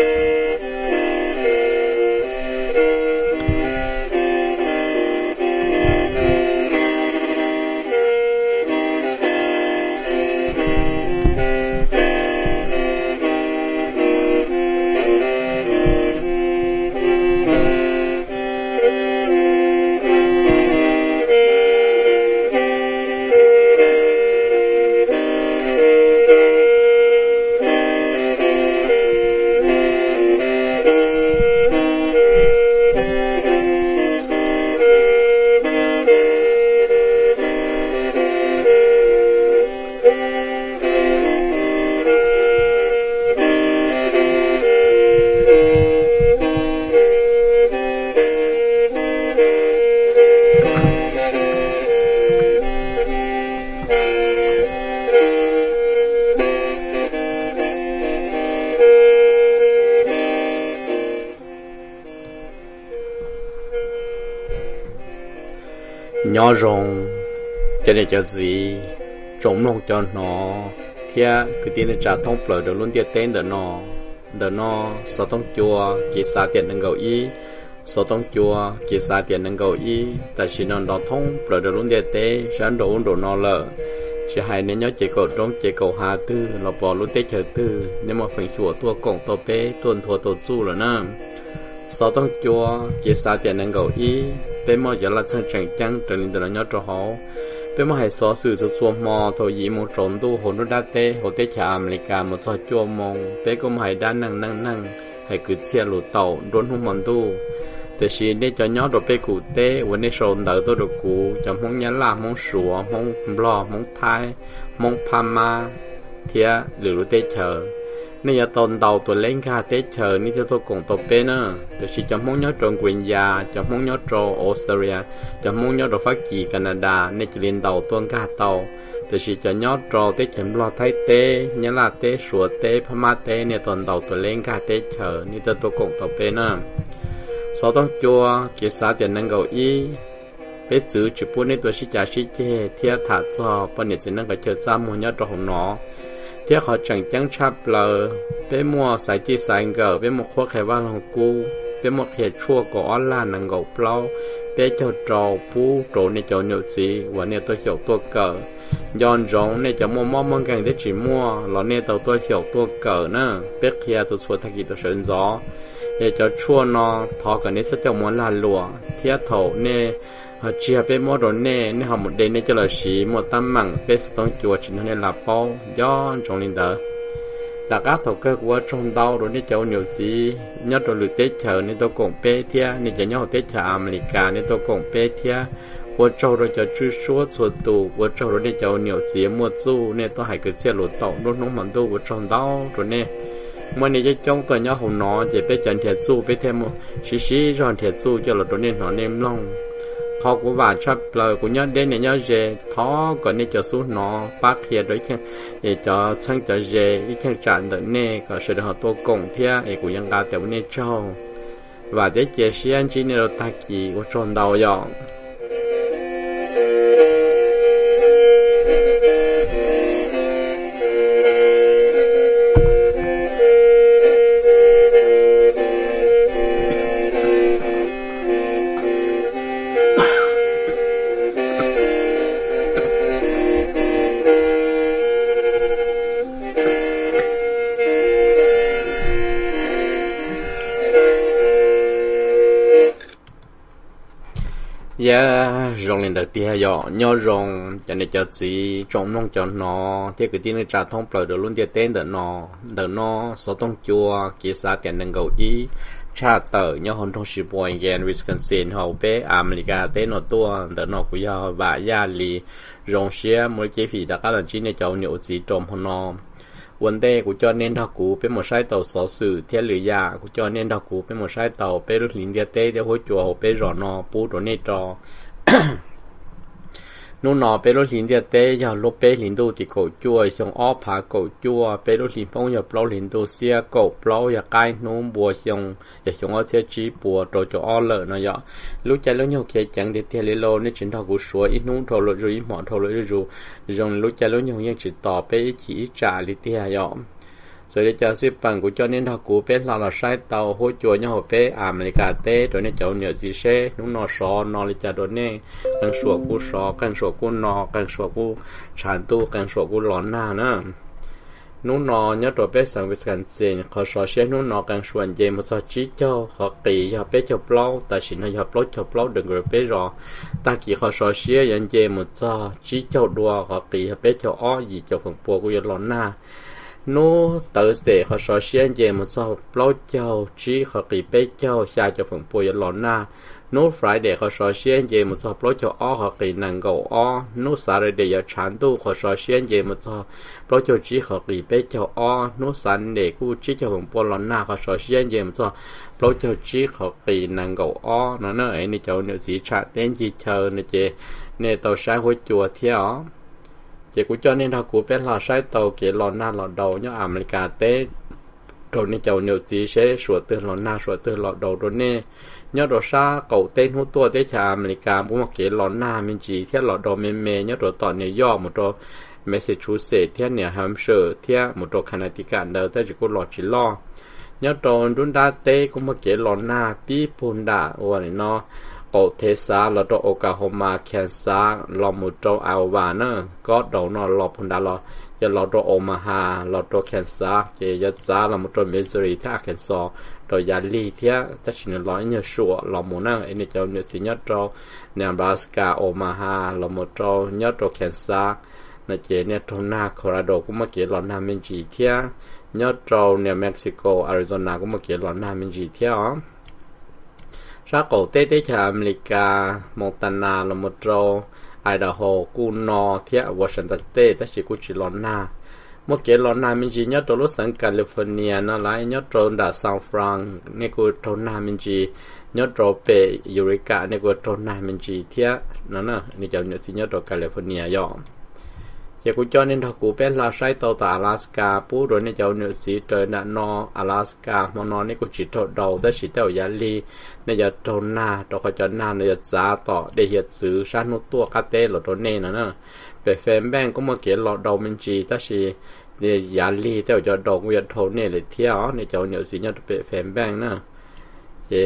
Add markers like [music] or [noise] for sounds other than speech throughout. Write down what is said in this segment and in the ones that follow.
nhỏ cho gì? Trộm nó cho nó. Kia cứ tiền trả thông bờ được luôn tiền tên được nó. Được nó sao thông chùa chỉ xa tiền nâng cầu y, sao thông chùa chỉ xa tiền nâng cầu y, tại chỉ nó đó thông bờ được luôn tiền tế sáng đồ uống đồ nó lợ chỉ hai nên nhớ chỉ cầu trong chỉ cầu hà tư là bỏ luôn tế chờ tư. Nếu mà phần chùa tua cổng tua bê tuần thua tua chu rồi nè. Sao thông chùa chỉ xa tiền nâng cầu y. Tên mà giờ là chân chẳng chẳng trở nên được nhớ cho họ tôi mà hãy xóa sự cho chua mò, thổ dĩ một trốn tu hồn nút đa tê, hồ tê chả ảm lì cả một trò chua mong tê cũng hãy đa năng năng năng hãy cứ chia lụt tàu đốn hung mòn tu. Từ khi để cho nhỏ đồ bê cụ tê vấn đề sồn đỡ tôi đồ cụ, cho mong nhá là mong sủa mong lò mong thai mong pama thia lửa lụt tê chờ nên giờ tồn đầu tụi lên kha tế chờ nên cho tôi cùng tổ bên á tôi chỉ cho muốn nhớ tròn quyền già cho muốn nhớ tròn Australia cho muốn nhớ tròn Pháp Kỳ Canada nên chỉ lên đầu tuân kha tàu. Tôi chỉ cho nhớ tròn tế chấm lo thay tế, nhớ là tế sủa tế pha ma tế nên tồn đầu tụi lên kha tế chờ nên cho tôi cùng tổ bên á sau đó chùa kia Sa tiền năng cầu y, Bế chữ chụp bút nên tôi chỉ trả chỉ chê thiết Thả cho bọn nhiệt sinh năng cầu chờ ra mua nhớ tròn nó thế họ chẳng chẳng chắp lờ. Bé mua sai chi sai ngờ bé một khoa khai văn hồng cu. Bé một hệ chua có là nàng ngọc plau. Bé cho trò pu trổ này cho nhiều gì và nè tôi hiểu tôi cờ. Giòn rong nè cho mua mua mong càng để chỉ mua lo nè tàu tôi hiểu tôi cờ nữa bé kia tôi chua thay tôi sơn gió. Để cho chua nó thọ cả nè sẽ cho muốn là lùa. Thiết thổ nè họ chia bé mô đồ nè nên họ một đêm nên cho là xí, mô tâm mảng bé sẽ tông chùa chỉ nên là bao do trong linh đỡ là các thầu cơ của trong đau rồi nên cháu nhiều gì nhớ rồi lười tết chờ nên tôi cũng bé thia. Nên cháu nhau tết chờ America nên tôi cũng bé thia. Của cháu rồi cháu chưa số số tù. Của cháu rồi nên cháu nhiều gì mô du nên tôi hãy cứ xe lột tàu nó nóng mặn tôi của trong đau rồi nè. Mà này cho trong tôi nhớ hồn nó, chỉ bé chân thiệt su bé thêm một xí xí rồi thiệt su cho là đồ nên nó nem long khó của và chấp lời của nhớ đến nhớ về khó còn nên cho số nó, bác kia đối chăng để cho sang cho về ý chăng trạng đợi nè, có sự họ tôi cùng thia để của nhân gà tiểu nè cho và để chia sẻ chỉ nên ta kỳ của tròn đầu dòng. giờ rong lên đầu tia yo nhớ rong cho nên cho chị trong nông cho nó. Thế cái tiếng trà thông bờ được luôn tia tên đợt nó. Đợt nó số tông chua kia xa tiền nâng cầu ý cha tờ nhớ hôn thông sĩ bồi gen Wisconsin, hậu bế, America tên nó tua. Đợt nó của yo và gia lì. Rong xe mới chế phí đã các lần chỉ này cháu nhiều chị trong hôn nó vấn đề của cho nên học cú bên một sai tàu sở sử theo lưỡi già của cho nên học cú bên một sai tàu bên lúc lính địa tế, theo hỗ chùa bên rõ nọ bố rồi nê trò. นซินเฮาเปอเมริกาเต้นอตัวเดี๋ยวนอกุยาบายาลีโรงเชียมวยเจฟีดักการจีในเจ้าเหนียวสีจมพนอ vấn đề của cho nên đó cũ bên một sai tàu số sự thiết lưỡi giả của cho nên đó cũ bên một sai tàu bên lúc lính địa tê để hỗ trợ bên rõ nó bù đồ này trò nô nọ bê lô lính địa tê giờ lô bê lính đồ thì cổ chua xong ó phá cổ chua bê lô lính phong giờ bao lính đồ xia cổ bao giờ cái nô bùa xong giờ xong ó xia chỉ bùa đồ cho ó lợ nó giờ lúc chạy lúc nhau kia chẳng để tiền lô nên chính thọ của số ít nô thọ lô rồi ít mỏ thọ lô rồi rồi lúc chạy lúc nhau nhưng chỉ tỏ bê chỉ sự để cho ship bằng của cho nên họ cú bé là là sai, tàu hỗ trợ nhau họ bé America tê, rồi nên cháu nhớ gì xe nó nó sò, nó là cho đó nè cần sủa cú sò cần sủa cú nọ cần sủa cú sản tu cần sủa cú lón na nữa nú nọ nhớ rồi bé sang với cảnh xin khó sò xe nú nọ cần xuân dây một số chỉ cho khó kỳ cho bé cho plau ta chỉ nó cho plau cho plau đừng rồi bé rồi ta chỉ khó sò xe nhận dây một số chỉ cho đùa khó kỳ cho bé cho ó gì cho phần bùa của lón na nó tự sẽ họ sợ xuyên về một số lâu châu chỉ họ kỳ bê châu xa cho phần bùi lọ na. Nó phải để họ sợ xuyên về một số lâu châu o họ kỳ năng cầu o. Nó rồi để giờ chán tu họ sợ xuyên về một số lâu châu chỉ họ kỳ bê châu o. Nó sẵn để cu chỉ cho phần bùi lọ na họ sợ xuyên về một số lâu châu chỉ họ kỳ năng cầu o. Nó nói ấy này cháu nữa chỉ trả tên gì chờ nè chị nè tàu sáng hối chùa theo chỉ cũng cho nên họ cũng biết là sai tàu cái lò na lò đầu nhá America tế rồi nên cháu nhiều gì sẽ sửa từ lò na sửa từ lò đầu rồi nè nhớ rồi sa cầu tên hút tua tế cha America cũng một cái lò na mình chỉ theo lò đầu mềm mềm nhớ rồi tỏ New York một rồi Massachusetts theo New Hampshire theo một rồi Connecticut đâu tới chỉ có lò chỉ lo nhớ rồi chúng ta tế cũng một cái lò na bí bùn đã ủa này nó โ ô thế xa là đồ Oklahoma Kansas là một trâu Iowa nữa có đầu nó là phần đá là giờ là đồ Omaha là đồ Kansas, thì giờ xa là một trâu Missouri thế Arkansas rồi giờ ly thế tất nhiên là nhớ sủa là một nữa anh cho nhớ xin nhớ trâu Nebraska, Omaha là một trâu nhớ trâu Kansas. Là chế nè trong na Colorado cũng mà kể là nam mình chỉ thế nhớ trâu nè Mexico, Arizona cũng mà kể là nam mình chỉ thế ra cổ tế tê chả America, Montana là một rô, Idaho, Cuno, Thia, Washington State, tất chỉ của chỉ lón na. Một cái lón mình chỉ nhớ trô lúc sân California, nó lại nhớ trô đã San Fran, nè cô trô na mình chỉ nhớ trô về Eureka, nè cô trô na mình chỉ Thia, nó nè, nè cháu nhớ chỉ nhớ trô California dọn. จะกูจอนินทกูเป็นลาใช้ตตาอลาสกาปูโดยในเจ้าเนื้อสีเตยนะนออลาสกามอนอนนี่กูจิตโตดาได้สิเต้ายาลีในจะโดนหน้าตอกจอหน้าในจะจาต่อได้เหยียดซื้อชานุตัวคาเต้หลอดโดนเน่นะเนอะเปแฟนแบงก็มาเขียหลอดเดามินจีตาชีเนี่ยยาลีเต้าจะดอกเวียโทเน่เลยเที่ยวในเจ้าเนื้อสีเนี่ยเปแฟนแบงเนอะเจ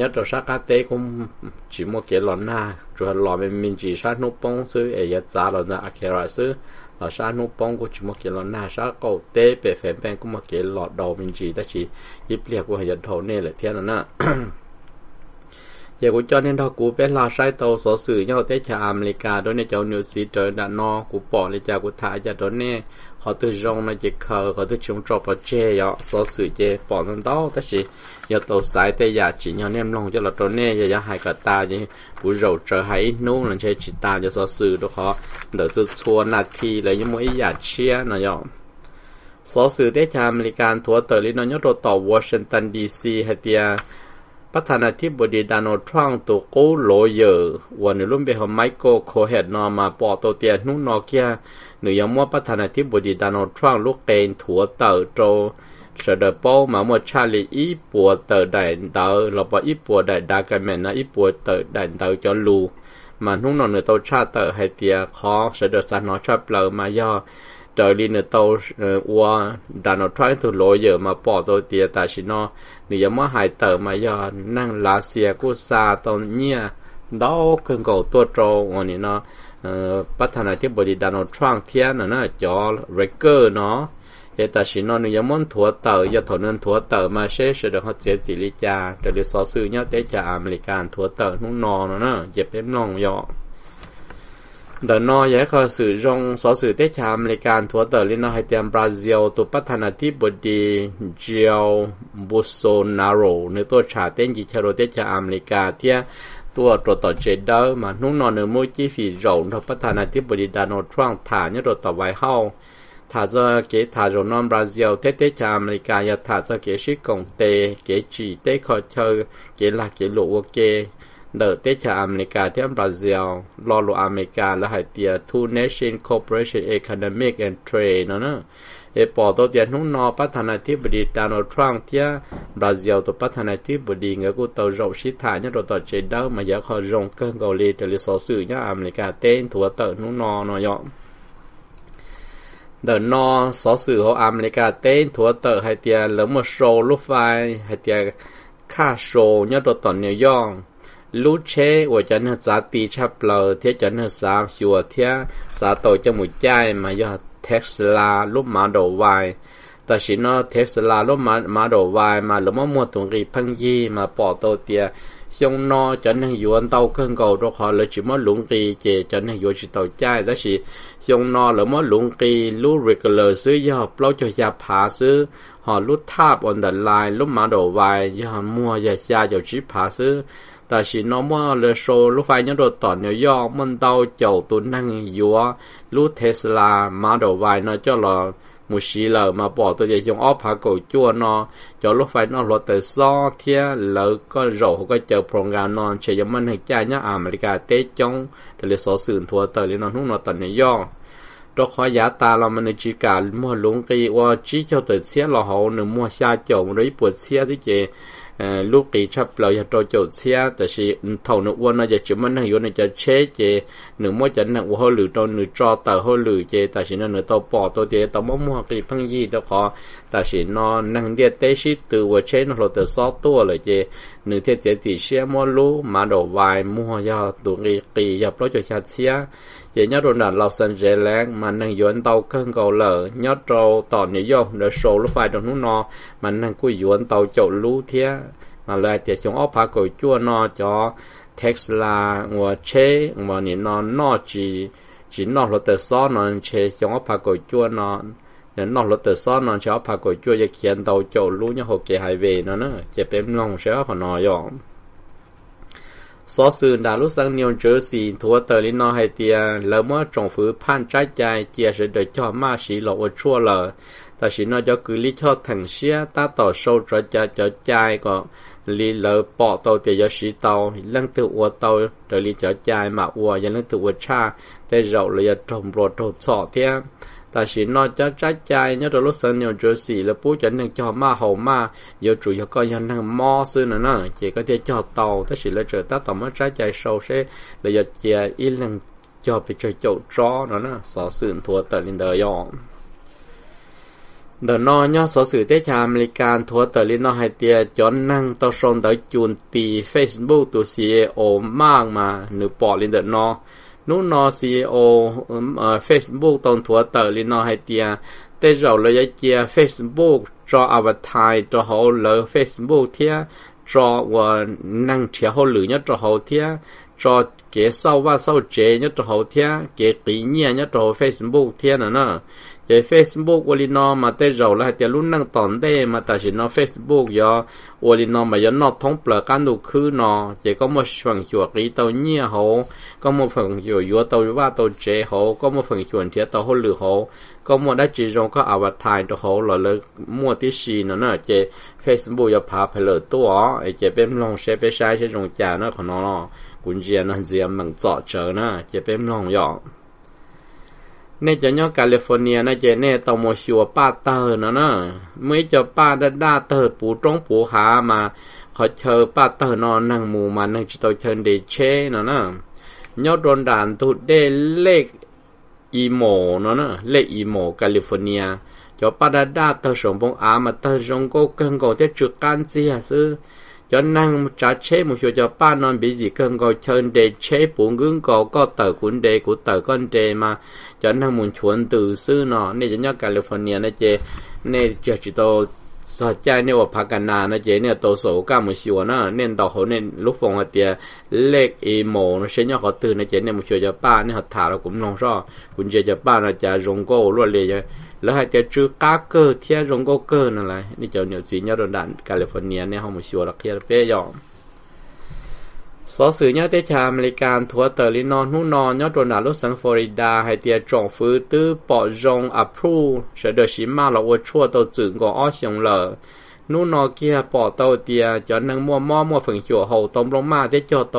ยัดตัวสักเต้คุจิโมเกลอนหน้าจวนหล่อเป็นมินจีชานุปงซื้อเอยาจาหลอดนะอะเคราซื้อ ở sa nụ bông của chúng một cái lọ na sa cầu tê bề phèn bèn cũng mà kia lọt đầu mình chỉ ta chỉ ít liệt của hệ dân thổ nên là thiên là na [clears throat] 结果叫领导股被拉晒到所属要在去阿美加多呢叫纽西德那那股报了加股他家多呢，好多用了一口，好多种找不这样所属的报能到，但是要到晒的呀，只要你弄就了多呢，也要还个大呢，不肉这还弄了这其他就所属的话，那就错那天了，因为呀切那样。สอสื่อได้จากอเมริกันทัวเตอร์ลินอนยโดต่อวอชิงตันดีซีเฮเตีย ประธานาธิบดีดานอทรัมป์ตัวกู้โลเยอร์วันนี้รุ่นเบลไมเคิลโคเฮดนอมาปอตัวเตียนุ่นนอเกียหนูยังมัวประธานาธิบดีดานอทรัมป์ลูกเกนถั่วเตอร์โจเสดป้มามัวชาลีอีปัวเตอร์ได้เตอร์เราบออีปัวได้ดากันแม่นะอีปัวเตอร์ได้เตอร์จอลูมานุ่นนอเนื้อตัวชาเตอร์ให้เตียขอเสดสันนอชอบเปล่ามาย่อ จอยลินเตาเออ这里呢都是我，然后穿土罗有嘛，包到的，但是呢，你要么还得嘛要，那拉些古啥东西，老跟搞多招我呢呢，呃，ประธานาธิบดีดานอทรัมป์เทียนนะะจอเรเกอร์เนาะเอตาชินอนุยมอนถั่วเตอร์ยาถนนถั่วเตอร์มาเชเชเดอฮอเจจิลิจาเดลิซอซื้อเนี่ยเตจ่าอเมริกันถั่วเตอร์นุ่นนอนะนะเจ็บเป็นน้องยอ The no dễ khờ sử dụng số sự tiết chạm lấy càn thuở tờ liên Brazil, tu bắt thành tí bộ đi Gio Bolsonaro nếu tên gì cho tiết chạm lấy cà tia tua trò chế đỡ mà nung nọ nửa mỗi chi phí rộng thôi bắt thành tí bộ thả nhớ rồi tỏ vài thả ra kế thả rồi non Brazil tết tết cho America và thả ra kế sĩ công tê kế chỉ tết chơi kế là kế lụ đờ tế chả America thêm Brazil, lo lo America là hải Two Nation Corporation Economic and Trade nó nữa. Ê bỏ tổ tiền húng nó bắt thằng này tiếp bì Donald Trump thia Brazil tổ bắt thằng này tiếp bì ngỡ cô tàu rộng xí thả nhá rồi tàu chế đâu mà giờ khó rộng cơn cầu lì trở lý số America tên thua tờ húng nó nó dọn. The no số sự hồ America tên thua tờ hải tiệt lớn một số lúc vai hải tiệt khá số nhá rồi tàu New York lúc chế của chân hết giá tì chắp lờ, thế chân hết giá chùa thế, giá tổ cho một chai mà do Tesla lúc mà đầu vài. Ta chỉ nó Tesla lúc mà mà đầu vài mà lúc mà mua tuần ri phăng gì mà bỏ tổ tia xong nó cho nên yuan tàu cơn cầu đó họ là chỉ mới lũng kỳ chỉ cho nên yuan chỉ tàu chai đó chỉ xong nó là mới lũng kỳ lúc regular xứ do bao cho gia phá xứ. Họ lúc tháp on the line lúc mà đầu vài do họ mua gia xa cho chỉ phá xứ ta chỉ nó mua là số lúc phải nhớ đồ tỏ nhớ do mình tàu chầu tu năng yuan lúc Tesla mà đầu vài nó cho là một xí lờ mà bỏ tôi để dùng ốp hạ cầu chua nó. Cho lúc phải nó lọt tới so thia, lỡ có rổ, có chờ program nó, chỉ cho mình hay cha nhá, America, tết trong để lấy số sự thua tới lên nó lúc nó tận này do đó khó giá ta là mình chỉ cả mua lúng cái và chỉ cho tới xe là họ nữa mua xa chồng rồi buộc xe thế chứ. Ờ, lúc kỳ chấp lâu giờ trò chỗ xe tại vì thầu nó uốn nó giờ chỉ muốn năng yếu nó giờ chế chế nửa mỗi chân năng uốn lửa, trâu nửa trò tờ hô lửa chế tại vì nó nửa tàu bỏ tàu chế tàu mong mua kỳ phăng gì đó khó. Tại vì nó năng địa tế sĩ từ và chế nó lo từ xót tua rồi chế. Nửa thế chế thì xe mua lúa, mà đổ vài mua giờ tụi kỳ kỳ giờ trò chỗ xe chỉ nhớ rồi là lao sân dễ láng mà năng yuan tàu cơn cầu lở, nhớ trâu tỏ nhớ dòng để số lúc phải trong nó mà năng cú yuan tàu chậu lú thía, mà lại thì chúng ốp phá cầu chua nó cho Tesla và chế mà nhìn nó nó chỉ chỉ nó là tự do nó chế chúng ốp phá cầu chua nó để nó là tự do nó cho phá cầu chua cho khiến tàu chậu lú nhớ hộp cái hai về nó nữa chỉ bên lòng sẽ phải nói rồi số sư đã lúc sang nhiều chữ xì, thua tờ lý nó hay tia, lỡ mơ trọng phứ phan trái chai, chia sẽ được cho ma sĩ lộ ở chua lờ. Ta sĩ nó cho cứ lý cho thằng xia ta tỏ sâu cho cho cho chai, có lý lỡ bỏ tàu thì cho sĩ tàu, lăng tự ua tàu trở lý cho chai mà ua dân lăng tự ua cha tê rậu là trồng bột trồng sọ thế 但是那家家家，你到路上鸟就是了，不然那叫嘛好嘛，有主要个人那猫是呢呢，这จอ叫刀，但是了这他怎么家家收拾，了要这一人叫被这叫抓呢呢，啥事拖อ领得要。เยอะก็ยันอยจอจ้อน่ะน่อส่อสื่อเตชาอเมริกันทัวเตอร์ลินอไฮเตียจอนนั่งตอชงเดจูนตีเฟซบุ๊กตัวซีเอโอมากมาหนือปอลินเดอร์นอ นูนอซีโอเอ่อเฟซบุ๊กตอนถัวเตอร์ลินอไฮเตียแต่เราเลยเจียเฟซบุ๊กจออวตารจอเขาเลยเฟซบุ๊กเทียจอว่านั่งเทียเขาหรือเนี่ยจอเขาเทีย cho chế sau và sau chế nhớ cho hậu thiên chế kỷ nhẹ nhất cho facebook thiên nữa nè. Chế facebook oli nó mà tới rồi lại tiền lúc năng tòn đây mà ta chỉ nó facebook giờ oli nó mà giờ nó thông bờ căn đồ khứ nó. Chế có một phần chuột kỳ tàu nhẹ hậu, có một phần chuột vừa tàu và tàu chế hậu, có một phần chuột thiết tàu hậu lửa hậu. Có một đá chỉ trong có avatar cho hậu là lỡ mua tí xì nữa nè. Chế facebook giờ phá phải lỡ tua ấy chế bên lòng sẽ phải sai, sẽ dùng trả nó của nó cũng chỉ là gì mà mình chọn chờ na chỉ bên lòng nhỏ nên cho nhau California na chỉ nên tàu một chiều ba tờ nữa nè mới cho ba đã đa tờ bù trong bù hạ mà họ chờ ba tờ nó năng mù mà năng chỉ tàu chân để chế nó nè nhau đồn đàn tụ đê lê y nó nè lệ y California cho ba đã đa tờ bông á mà tờ sống cô cần có thể chụp can à sư cho năng trả chế một chỗ cho ba non bị gì cơm gọi chân để chế bốn gương có có tờ cuốn đề của tờ con đề mà. Cho năng muốn chuẩn từ sư nó nên cho nhớ California nó chế nên cho chị tôi sợ chạy nếu mà phát cảnh nào nó chế nên tôi số cả một chỗ nó. Nên đào hồ nên lúc phòng họ tiệt lệ ý mồ nó sẽ nhớ họ từ nó chế nên một chỗ cho ba nên họ thả nó cũng nông rõ. Cũng chế cho ba nó chả rung cô luôn liền lỡ hai cái chữ cá cơ thiên rong cô cơ nữa lạiนี่เจ้าเนี่ยสีเนี่ยโดนดันแคลิฟอร์เนียเนี่ยเขามาชัวร์ละเคียร์เป้ยอมสอสื่อเนี่ยเตชาอเมริกันทัวเตอร์ลินอนนู่นนอนเนี่ยโดนดันรถสังฟลอริดาให้เตียจงฟื้นตื้อปอจงอัพรูเสด็จชิมาเราว่าชั่วตัวจึงก็อ้อเสียงเลยนู่นนอเกียปอเตาเตียจะนั่งมัวม้อมัวฝิ่งหัวเขาต้มลงมาเตจอโต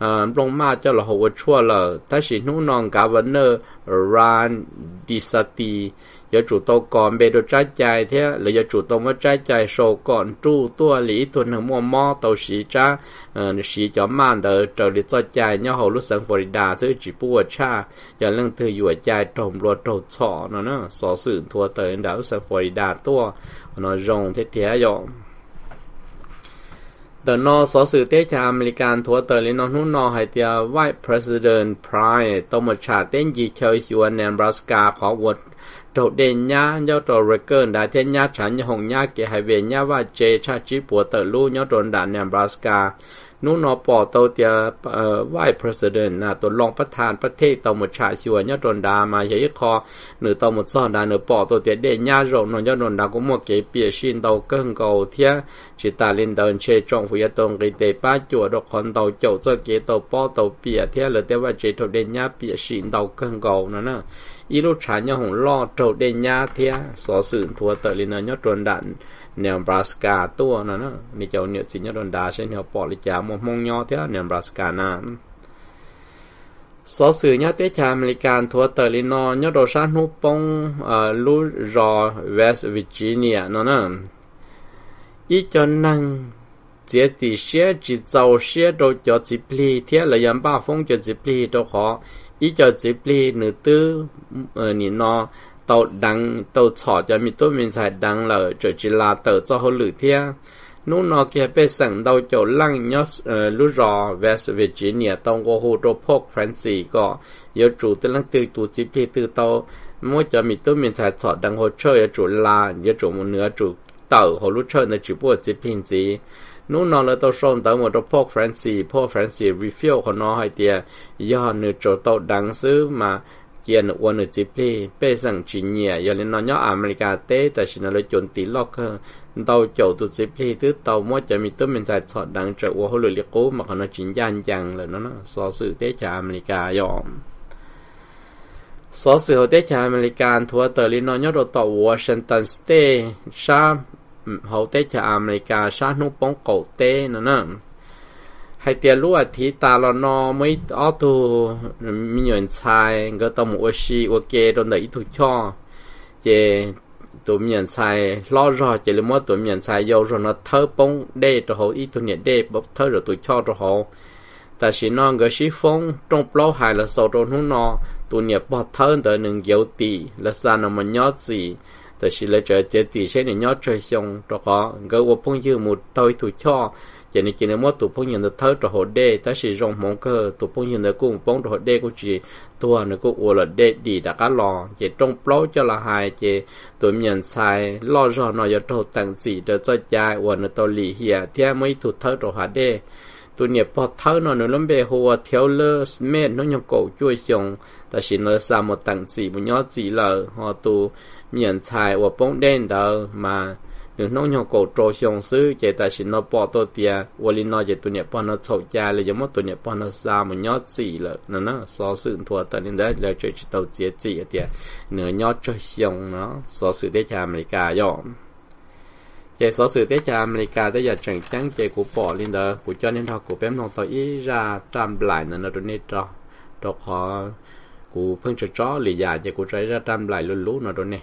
เอ่อลงมาจะเราหัวชั่วเลยแต่สินู่นนองกาวันเนอร์รานดิสตี有 giờ chủ tàu còn bề đồ trái chạy thế là giờ chủ tàu mới trái chạy sầu còn tru tua lý tuần hằng mua mò tàu xí cha ờ xí cho man đỡ trở đi cho chạy nhau hậu lúc sáng Florida chứ chỉ bùa cha giờ lưng từ vừa chạy trồng lúa trồng chọ nó nữa xó sự thua tới đảo sáng Florida tua nó rong thế thế rồi ตอนนอสอสื่อเตชาอเมริกันทัวเตอร์ลินอนุ่นนอให้เตียไวท์ประธานพรายตมชาเต้นยีเชยชวนแนนบราสกาขอวด โดดเด่นญาเจ้าตัวเรเกิร์ได้เทียนญาฉันยหงญาเกให้เวียนญาว่าเจชาจิปัวเตอร์ลู่ยอดโดนด่านแนนบราสกานู่นนอปอโตเตียไหว้ประธานนะตัวรองประธานประเทศตมชาชวนยอดโดนดามาเยคอหรือตมซ่อนดาเนือปอตัวเตียเด่นญาโรงนยอดโดนดาก็มัวเกเปียชินเตาเกิงเกาเทียจิตาลินเดินเชจงฟุยตงกีเตป้าจัวดอกคอนเตาเจ้าเจ้าเกเตาปอเตาเปียเทียหรือเตว่าเจโตเด่นญาเปียชินเตาเกิงเกานั่นนะ 一路查 nhau 红老州的伢天所事托得里呢，要转蛋纽布拉斯加多呢呢，你就你只要转达些鸟宝里家么梦 nhau 天纽布拉斯加呢。sở sử nhá tuyết trà American thua tờ lý nó nhớ đồ sát nụ bông lũ rò West Virginia nó nè ít cho năng chế tỷ xe chỉ giàu xe đồ cho chỉ pli thế là ba phong cho chỉ pli đồ khó ý cho chế pli nữ tư ờ ni nó, tàu đăng, tàu chọ cho mi tôi mình xài đăng là trở chỉ là tàu cho hồ lử thia. Nú nó kia bê sẵn đầu chỗ lăng nhớ ờ, lúc rò, West Virginia, tông qua hồ đô Port Francis có yếu chủ tư lăng tư tụ chế bị tư tàu. Mỗi cho mi tôi mình xài chọ đăng hồ chơi, yếu chủ là, yếu chủ một nửa chủ tàu hồ lúc chơi nó chỉ bộ chế bình gì. Nú nó là tàu sông tàu một đô Port Francis Port Francis refill của nó hay tiệt do nửa chỗ tàu đăng xứ mà kiến วันจีพลีเป้สังจีเนียยาเลนนออเมริกาเต้แต่ชินาเลยจนตีล็อกเกอร์เตาโจตุจีพลีตื้อเตามั่วจะมีต้นเป็นใจถอดดังจะวัวเขาเลยเรียกูมาขนาจินยันยังเลยนะนะสอสื่อเต้จากอเมริกายอมสอสื่อเต้จากอเมริกาทัวเตอร์ลินอนยอดต่อวอชิงตันสเตชา hậu tế cho America sát nút bóng cổ tế nữa nè. Hay tiền lúa thì ta lo nó mới ở tu mình nhận sai người ta mua xì, ok, đồn đấy thu cho. Chế tụi mình sai lo rồi chế là mỗi tụi mình sai vô rồi nó thơ bóng đê cho họ ít tụi nhận đê bóc thơ rồi tụi cho cho họ ta chỉ nói người sĩ phong trong lâu hài là sau đó nó tụi nhận bỏ thơ tới nâng dấu tỷ là sao nó mà nhót gì. ta chỉ là chờ chế tì sẽ để nhớ chơi xong rồi họ cái vô phong như một tôi tụi cho chỉ nên chỉ nên mất tụ phong nhận được thơ cho họ đê ta chỉ rong mong cơ tụ phong nhận được cũng phong cho họ đê cũng chỉ tua nó cũng ủa là đê đi đã cá lò chỉ trong plau cho là hai chỉ tụ nhận sai lo cho nó giờ trâu tặng gì để cho chạy ủa nó tao lì hiệp thì mấy tụ thơ cho họ đê tụ nhập bỏ thơ nó nó lắm bề hồ thiếu lơ smith nó nhập cổ chui xong ta chỉ nó sao một tặng gì một nhớ gì là họ tụ nhận sai ủa bóng đen đó mà หรือน้องยองโกโตชงซื้อเจตาชินอปอตัวเตียวลินอเจตัวเนี่ยปอนอโฉจาเลยยังมตัวเนี่ยปอนอซามันยอดสี่เลยนั่นนะซอสื่อทัวตอนนี้ได้เล tụi nhẹ bỏ thơ nó nó lắm bề hồ thiếu lơ mẹ nó nhom cổ chui xuống ta chỉ nó xa một tầng chỉ một nhó chỉ là họ tụ nhận xài và bóng đen đó mà nếu nó nhom cổ trôi xuống xứ chỉ ta chỉ nó bỏ tôi tia. Và nó chỉ tụi nhẹ bỏ nó sầu cha là giống tụi nhẹ bỏ nó xa một nhó chỉ là nó nó so sự thua ta nên đấy là chuyện chỉ tàu chỉ chỉ tia. Nửa nhó trôi xuống nó so sự để cha America rồi chạy số sự tiết cha America tới giờ chẳng chẳng chạy của bỏ lên đó của cho nên họ của bém nông tới ý ra trăm lại nên nó đôi nít cho cho họ của phương cho chó lì già chạy của trái ra trăm lại luôn lú nó đôi nè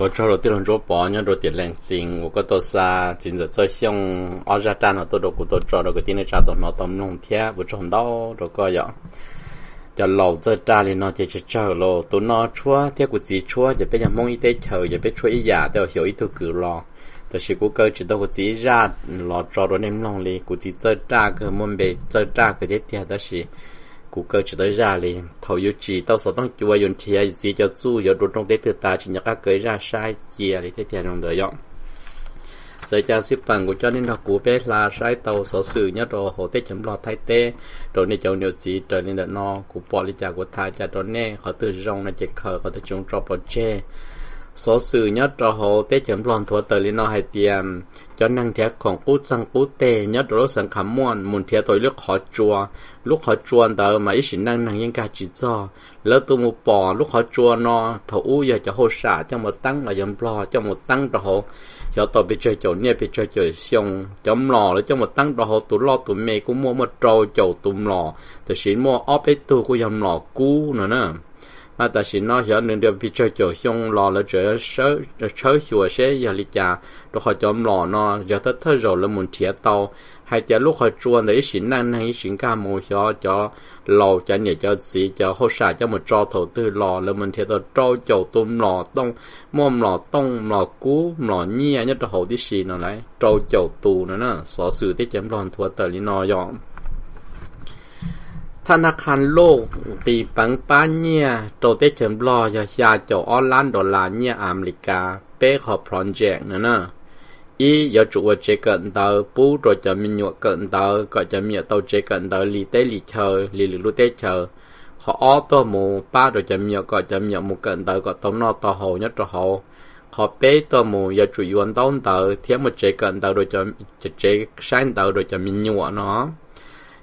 tiên, tôi cho đầu tiên là cho bỏ nhá, đầu tiên lên chính, tôi có tôi sa chính giờ cho xong, ở ra trang là tôi đâu cũng tôi cho đầu cái tin này trả tôi nó tầm lòng thia, tôi trong đó rồi coi vậy, cho lâu giờ ra thì nó chỉ chỉ chờ lo, tôi nó chúa, theo của chỉ chúa, giờ bây giờ mong y tế chờ, giờ bây chúa ý giả, đều hiểu ý tôi cứ lo, tôi chỉ cũng cơ chỉ đâu của chỉ ra, lo cho rồi nem lòng li, của chỉ giờ ra cái môn bề giờ ra cái thế theo đó là cụ cơ chỉ tới ra liền. Thầu yêu chỉ tao sợ tông chùa yon chia gì cho chú yêu đồ trong tết từ ta chỉ nhắc các cái ra sai chia thì thế tiền trong đời dọn. Giờ cha ship bằng của cho nên là cụ bé là sai tàu sở sự nhất rồi hồ tết chấm lo thay tê rồi nên cháu nhiều gì trở nên là no cụ bỏ đi cha của thai cha đó nè, họ từ rong là chỉ khờ, họ từ chúng drop vào chê số sự nhất rồi hồ tết chấm lo thua tờ lên nó hay tiền cho năng thếของกูสังกูเตnhất rồi sang khám muôn muốn thế tôi lúc họ chùa lúc họ chùa đó mà ít năng năng những cái chỉ cho lỡ tôi một bỏ lúc họ chùa nó thầu u giờ cho hồ xả cho một tăng là dầm lo cho một tăng rồi hồ cho tôi bị chơi chỗ nhẹ bị chơi chỗ xong chấm lò lấy cho một tăng rồi hồ tụ lo tụ mẹ cũng mua một trâu chỗ tụm lò thì xin mua ốp ấy tu cũng dầm lò cũ nữa nè mà ta chỉ nói giờ nên được bị chơi chỗ xong lò là chơi sớ sớ chùa sẽ giờ đi cha rồi họ chọn lò nó giờ tất thơ rồi là muốn thiệt tàu hay giờ lúc họ chuồn để xin năng hay xin ca mua cho cho lò cho nhà cho gì cho hỗ trợ cho một trò đầu tư lò là mình thiệt tàu trâu chỗ tôm lò tông mồm lò tông lò cú lò nhia nhất là hậu đi xì nó lại trâu chỗ tù nữa nè sở sự tiết chấm lòn thua tờ lý nó dọn ธนาคารโลกปีปังป้าเนี่ยโตเตเฉิมรอยาชาโจออนล้านดอลลาร์เนี่ยอเมริกาเป้ขอพรอนเจกนะนะอียาจุวเจกันเตอปูโรจะมีหนวกันเตอก็จะมีเตาเจกันเตอลีเตลีเชอลีลิลุเตเชอขออ้อตัวหมูป้าโรจะมีก็จะมีหมูกันเตอก็ต้มนอต่อหูnhất ต่อหูขอเป้ตัวหมูยาจุยวนต้นเตอเทียมเจกันเตอโดยจะจะเจชันเตอโดยจะมีหนวเนาะ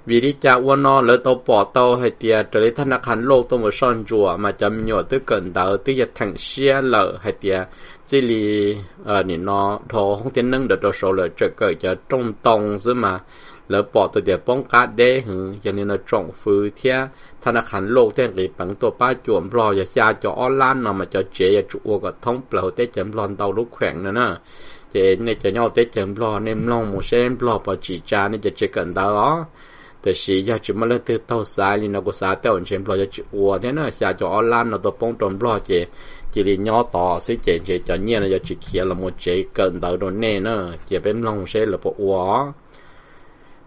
vì đi chợ quân nó lỡ tàu bỏ tàu hay tiệt trở lại thân khán lô tàu một son chùa mà chấm nhỏ tới gần tàu tới giờ thằng xe lỡ hay tiệt chỉ li ờ nè nó thọ không tiến nâng được số lỡ trở cởi cho trong tông chứ mà. Lỡ bỏ tới tiệt bóng cá đê hử cho nên nó trọng phứ thia. Thân khán lô thế cái bằng tổ ba chuộng lo giờ xa cho online nó mà cho chế giờ trụ cái thông bờ tới chấm lon tàu lúc khỏe nữa nè. Chế này cho nhau tới chấm lo nên long một xem lo bỏ chỉ cha nên cho chế cần đó. แต่สิอยากจะมาเล่นตัวเท่าสายนี่นะก็สายเต่าเช่นพอจะจัวเนี่ยนะอยากจะออนไลน์เราตัวป้องตนปลอเจจีรีย่อต่อสิเจเจจะเนี่ยนะจะจิเขียนละโมเจเกินเต่าโดนแน่เนอะเจเป็นลงเช่ละปะวัว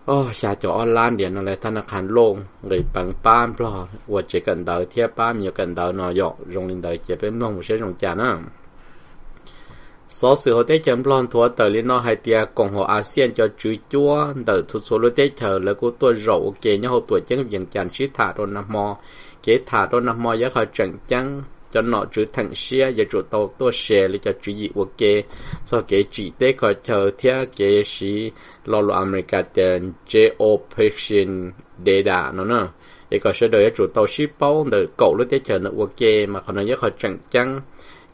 โอ้อยากจะออนไลน์เดี๋ยวอะไรธนาคารโลงเลยปังป้ามปลอว่าเจกันเต่าเทียป้าม有กันเต่าเนาะยอกโรงเรียนเต่าเจเป็นลงเช่โรงจานะ số sự hội tế chấm lon thua tờ liên nó hai tia cộng hòa ASEAN cho chú chúa, tờ thu số lối tế chờ là của tôi rậu ok nhau hậu tuổi chân viện chàng sĩ thả đô nam mò kế thả đô nam mò giá khỏi trận chăng, cho nó chữ thằng xe và chủ tàu tôi xe là cho chú gì ok so kế chỉ tế khỏi chờ theo kế sĩ lo lo America tiền geoperation data nó nè để có sẽ đợi chủ tàu ship bao đợi cậu lối tế chờ nó ok mà còn nó giá khỏi trận chăng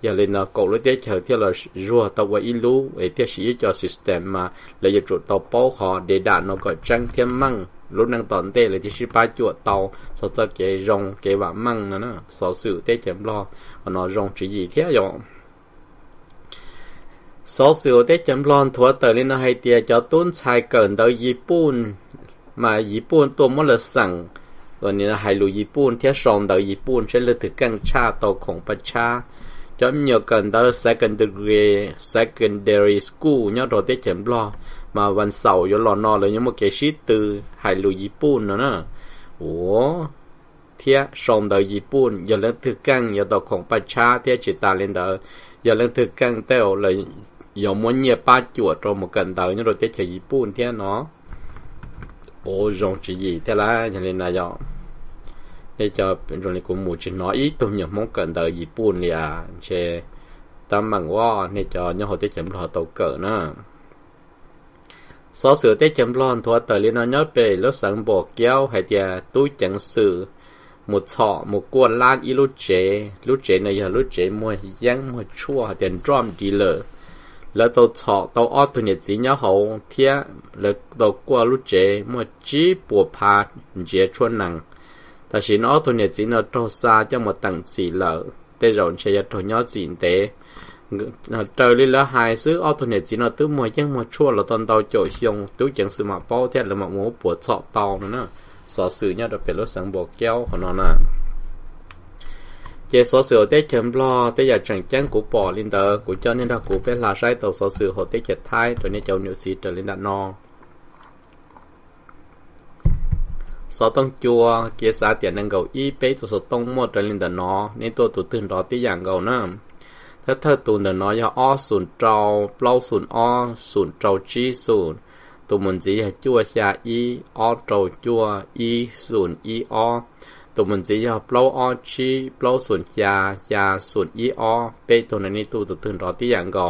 giờ lên ờ, nó cổ lấy đấy chờ theo là rùa tàu và ilu để theo sĩ cho system mà lấy giờ trụ tàu bao họ để đạn nó gọi trăng thêm măng. Lúc năng tận tê là thì sĩ ba chuột tàu, sau đó cái rong cái vả măng nữa nè sau sự tê chém lo. Và nó rong chỉ gì thế rồi sau sự tê chém lo, thua tờ lên nó hay tia cho tôn sai cần tới Nhật Bản mà Nhật Bản tôi muốn là sẵn. Rồi nên là hai lũ Japan theo sòng tới Japan sẽ là thực căng cha, tàu chấm nhiều cần tới secondary secondary school nhớ rồi tới chấm lo màวันเสาร์yo lo no là những một cái shit từ hai lũ Nhật nữa nè ủa thế xong đời Nhật giờ lên thực căng giờ đầuของประชาthế chỉ ta lên đời giờ lên thực căng theo là giờ muốn nhiều ba chuột rồi một cần đời nhớ rồi tới chơi Nhật thế nó ồ rong chỉ gì thế là cho nên là do Để cho rồi này cũng muốn chỉ nói ít tôi nhớ mong cần đời gì buồn liền che tâm bằng wa nên cho nhau hồi tết chấm lo tàu cỡ nữa số sự tết chấm lo thua tờ liên nó nhớ về lúc sáng bỏ kéo hay tiệt túi chẳng sự một thọ một cua lan ít lúc chế lúc chế này giờ lúc chế mua giang mua chua tiền drum đi lợ lỡ tàu thọ tàu ở tụi nhật chỉ nhớ hậu thia lỡ tàu qua lúc chế mua chỉ bộ pa chế chua nặng ta chỉ nói tôi nhật chỉ nó trâu xa cho một tầng chỉ lợ tê rộn sẽ cho trâu nhớ gì thế trời lý lỡ hai xứ ô tụi nhật chỉ nó tứ mùa chân mùa chua là toàn tàu chỗ xiong tú chẳng sự mà bao thế là mà mua bùa sọ tàu nữa nè. Sọ sự nhau được phải lúc sáng bộ kéo của nó nè. Chế sở sử tế chấm lo, tế giờ chẳng chắn của bỏ lên tờ, của cho nên là của phải là sai tàu sở sự hồ tế chật thai rồi nên cháu nhiều xí trở lên đạn no. สต้องจัวเกสาเตียนังเกาอีเปตัวสต้องหมดเรินเดนอในตัวตัวตื่นรอตีอย่างเกานะถ้าเธอตูนเดนอยาอ้อศูนเจ้าเปล่าศูนอ้อศูนเจ้าจีศูนย์ตัวมันจีจัวชาอีอ้อเจ้าจัวอีศูนอีอ้อตัวมันจีเปล่าอ้อชีเปล่าศูนย์ยายาศูนอีอ้อเปตัวนันนี้ตัวตัวตื่นรอตีอย่างเกา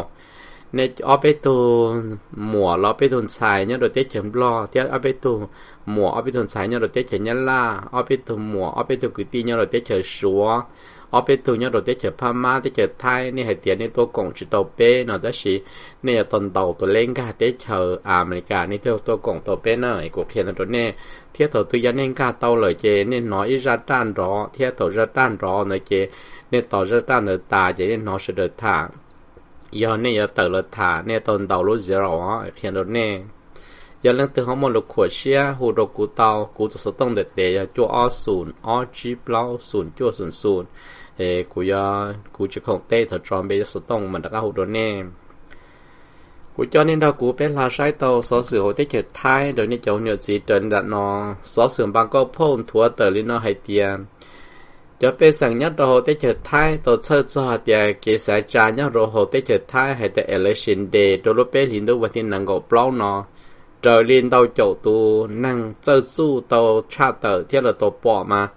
nên ở bên tu mùa lo bên tu xài nhá rồi tết chấm lo tết ở bên tu mùa ở bên tu xài nhá rồi tết chấm nhá la. Ở bên tu mùa ở bên tu cứ ti nhá rồi tết chấm súa ở bên tu nhớ rồi tới chờ Pama tết chờ Thái nên hệ tiền nên tôi cũng chỉ tàu bê nó đó là nên là tuần tàu tôi lên à, cả tết chờ America nên tôi tôi cũng tàu bê nữa của kia là rồi nè. Thiết thầu tôi nên cả tàu lời chế nên nói ra tan rõ. Thiết thầu ra tan rõ nữa chế nên tàu ra tan được ta chế nên nó sẽ được thả giờ nên giờ tự là thả nên tuần đầu lúc zero kia rồi nè giờ lần từ họ một lục khổ xia hồ đồ cú tàu cú tổ số tông để để cho o sùn o chi bao sùn cho sùn sùn ê cú giờ cú chỉ không tê thật tròn bây giờ số tông mà đã có hồ đồ nè cú cho nên đâu cú bé là sai tàu số sự hồ tế chợt thái rồi nên cháu nhớ gì trần đặt nó số sự bằng câu phone thua tờ lên nó hay tiền cho bé sang nhất rồi hồ tế chợt thái, tổ sơ cho tiền kế sẽ trả nhất rồi hồ tế chợt thái hay tại election day rồi lúc bé liền đâu vào thiên năng gạo bao nó trở lên tàu chỗ tu, năng chơi su tàu cha tờ, thiết là tàu bỏ mà.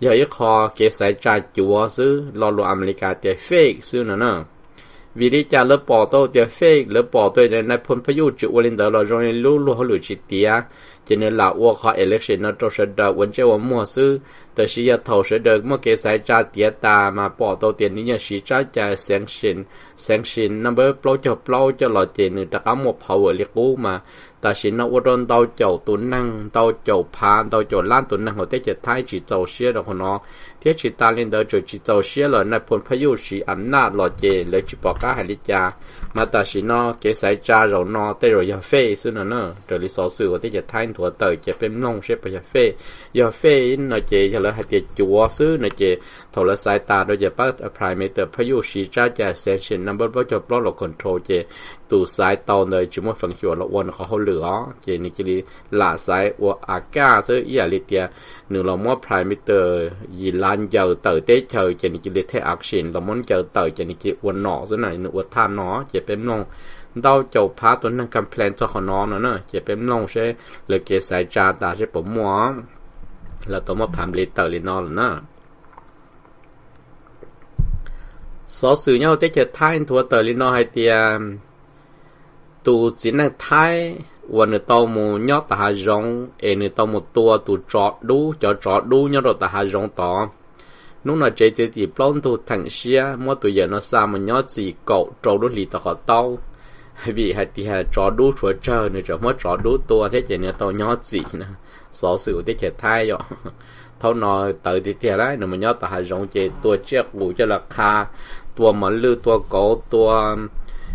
Giờ ít khó cái sai trả chúa xứ lo lo America để fake xứ nữa nè vì đi trả lớp bỏ tàu để fake lớp bỏ tôi nên này phun phải chịu lên đó là rồi lu lu họ lựa chỉ tia cho nên là 我 họ election nó cho sẽ đợi vấn chế 我 mua sư từ khi giờ thầu sẽ được một cái sai trả tiền ta mà bỏ tàu tiền như sĩ trả trả sanction sanction number blow cho blow cho lọ tiền người ta có một hậu ở liệt cũ mà ta chỉ nó vô đơn đau chậu tuấn năng đau chậu phá đau chậu lan tuấn năng họ tế chỉ thái chỉ dầu xía rồi nó thế chỉ ta lên đó rồi chỉ dầu xía rồi này phun phải yêu chỉ ấm nát lọ chè lấy chỉ bỏ cá hay đi cha mà ta chỉ nó cái sai cha rồi nó tế rồi giờ phê xứ nó nữa rồi lý số sự của tế chỉ thái thua tờ chỉ bên nông sẽ phải phê giờ phê nó chỉ cho là hai tiệt chúa xứ nó chỉ thầu là sai ta rồi giờ bắt primate phải yêu chỉ cha cha session number bao cho block control chỉ tụ sai tàu nơi chỉ một phần hiệu là quân họ lửa chỉ này chỉ là sai của à cả chứ ý là liệt nửa là mua parameter gì lan giờ tới tết chờ chỉ này chỉ liệt theo action là muốn chờ tới chỉ này chỉ quân nọ thế này nửa than nó chỉ bên nông đau chầu phá tuần năng complain cho họ nó nữa nè. Chỉ bên nông sẽ là kế sai ra, ta sẽ bỏ mua. Là tôi mua phàm liệt tới lên nó là nè. Số nhau tết chết thay thua tờ lên nó hay tiền um, tu chỉ năng thái và người tàu mù nhó ta hà rong e người tàu mù tua tu trọ đu cho trọ đu nhó rồi ta hà rong tỏ. Lúc nào chơi chơi chỉ plon tu thằng xia, mua tu giờ nó xa mà nhó gì cậu trâu đu lì tao họ tàu. [laughs] vì hạt thì hạt trọ đu chúa chờ nữa cho mất trọ đu tua, thế chỉ nữa tao nhó gì nữa. Xó sự thế chỉ thay rồi [laughs] thâu nó tới thì thiệt đấy nó mà nhó tao hà giống chế tua chiếc củ cho là kha, tua mà lư, tua cổ tua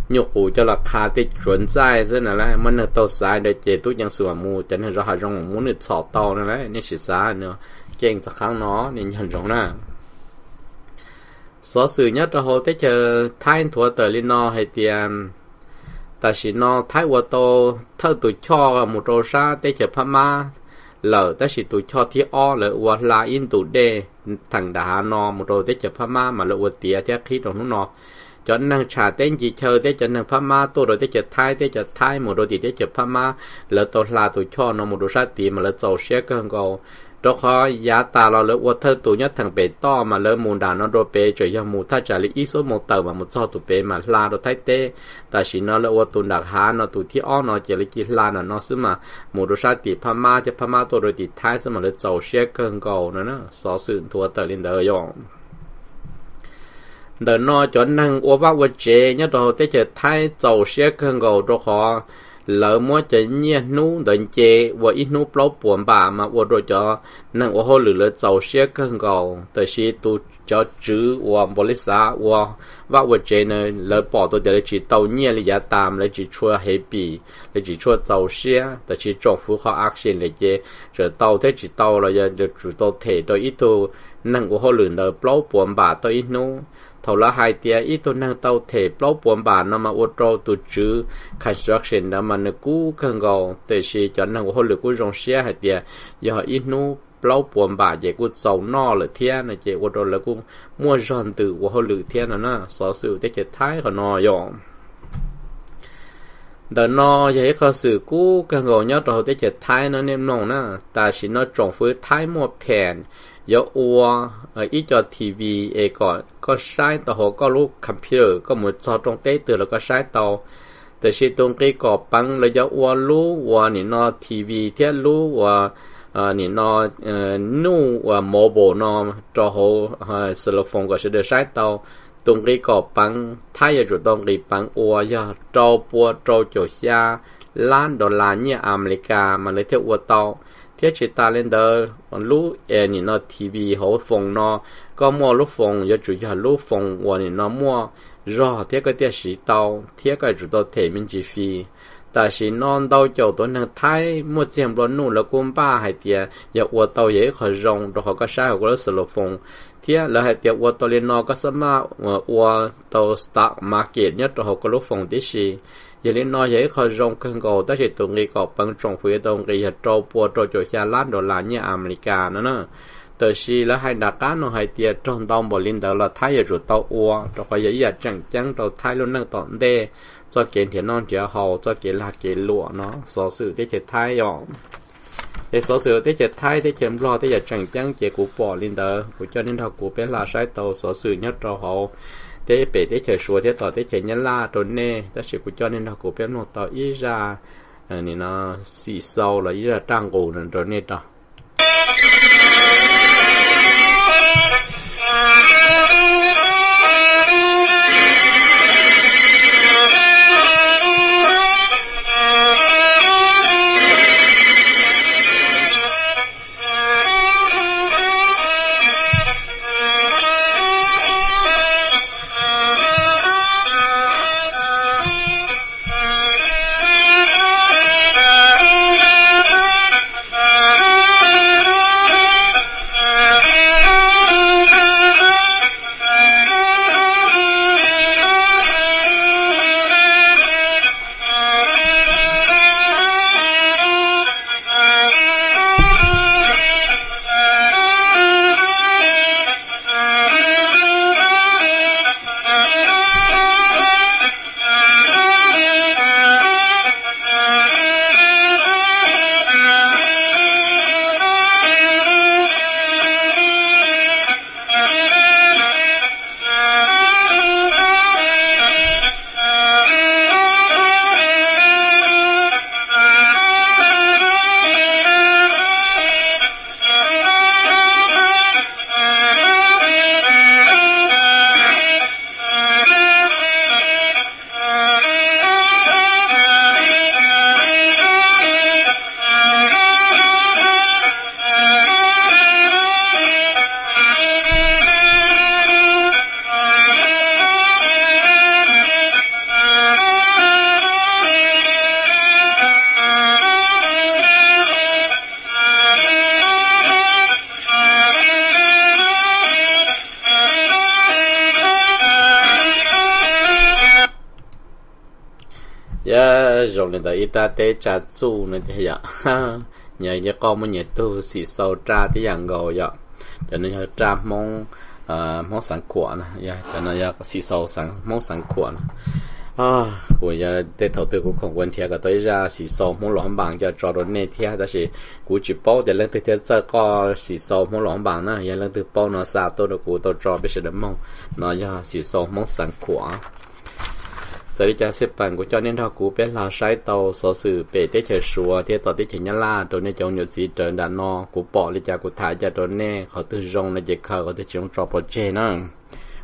nhục củ cho là kha thì chuẩn sai thế này là mình tàu sai để chế tu chẳng sửa mù, cho nên hạt giống muốn được sọ tàu này đấy nên chỉ sai nữa. Chèn sao kháng nó, nên nhận rong nè xó sự nhất là hồ thế chờ thái thua tờ lên nó hay tiền ta chỉ nó thái qua tô thơ tụi cho một trò sa tế chờ phá ma lỡ ta chỉ tụi cho thi o lỡ qua là in tụi đê thằng đã nó một trò tế chờ phá ma mà lỡ qua tía thế khí trong nó cho năng trả tên gì chờ thế cho năng pháp ma tôi rồi thế cho thái thế cho thái một đôi thì thế cho pháp ma lỡ tôi là tôi cho nó một đôi sát tí mà lỡ giàu xe cơ cầu đó khó giá ta lo lỡ qua thơ tụ nhất thằng bể to mà lỡ mù đà nó đồ bể trời cho mù thắt trả lý ít số một tờ mà một cho tụ bể mà la đồ thái tê ta chỉ nó lỡ qua tụ đặc há nó tụ thi ó nó chỉ lý chỉ la nó nó xứ mà mù đồ sa tị pha ma thì pha ma tổ rồi tị thái xứ mà lỡ giàu xe cơn cầu nó nó xó sự thua tờ lên đời dùng đời nó cho năng ô bác vật chế, nhớ đồ tế chờ thái giàu xe cơn cầu đồ khó lỡ mua chỉ nhẹ nu đơn chế và ít nu bao buồn bà mà và rồi cho nâng và hồ lửa lỡ giàu xe cân gầu. Tới khi tu cho chữ và bồ lê xa và và và chế này lỡ bỏ tôi để chỉ tàu nhẹ là giá tam là chỉ chua hệ bì là chỉ chua giàu xe tới khi trong khó ác xin là chế rồi tàu thế chỉ tàu là giờ chủ tàu thể tôi ít tu. Nâng ô hồ lửa lỡ bao buồn bà tôi ít nu thầu là hai tia ít tôi năng tàu thể bao buồn bà nó mà ô tô tu chữ construction đó mà nó cũ cần gầu từ khi cho năng của hồ lực của dòng xe hai tia giờ ít nu bao buồn bà vậy cũng giàu no là thiên này chị ô tô là cũng mua ròn từ của hồ lực thiên là nó sở sự để chị thái của nó dùng đợt nó vậy khó sự cũ càng gầu nhớ rồi để chết thái nó nem nồng nè ta chỉ nó trồng phơi thái một phèn 有我呃一叫 TV 诶个个山到好个路 computer 个么操纵对对了个山到，但是东个个帮了有我路我你那 TV 铁路我呃你那呃弄我 mobile 那做好呃 cell phone 个是的山到。东个个帮，他也主动给帮我呀，招波招脚下，兰到兰尼阿美利加，马来铁我到。thế chỉ ta lên đó còn lúc em nhìn nó TV hậu phòng nó có mua lúc phòng giờ chủ yếu lúc phòng và nhìn nó mua rồi thế cái thế sĩ tàu thế cái chủ tàu thể mình chỉ phi ta sĩ non tàu chầu tối năng thái mua tiền lo nụ là quân ba hai tiền giờ qua tàu dễ khỏi rong rồi họ có sai họ có sờ lô phòng thế là hai tiền qua tàu lên nó có sớm mà qua tàu stock market nhất rồi họ có lúc phòng tí sĩ giờ lên nói vậy, khởi rong cần cầu ta sẽ tưởng người có bằng trong phía đông cái hạt trâu, bùa, trâu chỗ xa lát đô là như America nữa nè. Tờ khi là hai đặc cá nó hai tia, trong đông bộ linh đó là thái ở rồi tàu ua. Rồi có vậy giờ chẳng chẳng tàu thái luôn năng tọn đê. Cho kiến thì non chỉ hầu, cho kiến là kiến lụa nó. Số sự thế chế thái rồi để số sự thế chế thái, thế chế lo, thế giờ chẳng chẳng chế của bỏ linh đó của cho nên học của bé là sai tàu số sự nhất trâu hầu thế bể thế chờ số thế tỏ thế chờ nhân la trốn nè ta sẽ cũng cho nên là cổ biết nó tỏ ý ra à, nên nó xì sâu là ý ra trang cổ nên trốn nè đó you. rộng lên tới ta tế trả chu nên thế ạ nhờ cho con mới nhờ tu xì sâu tra thế dạng gò ạ cho nên cho tra mong mong sáng của nè cho nên cho xì sâu sáng mong sáng của nè à của giờ tế thầu tư của không quân thiệt cả tới ra xì sâu mong loạn bằng cho cho đến nay thiệt đó là cú chỉ bao để lên tới thiệt cho có xì sâu mong loạn bằng nè giờ lên tới bao nó xa tôi được cú tôi cho biết sẽ được mong nó giờ xì sâu mong sáng của giờ đi cha xếp bằng của cho nên thao của bé là sai tàu sở sự bể tế chờ sủa thế tàu tế chờ nhá la rồi nên trong nhiều gì trở đã no, của bỏ đi cha của thải cho rồi nè họ từ rong là chỉ khờ có thể chống cho bỏ chê nữa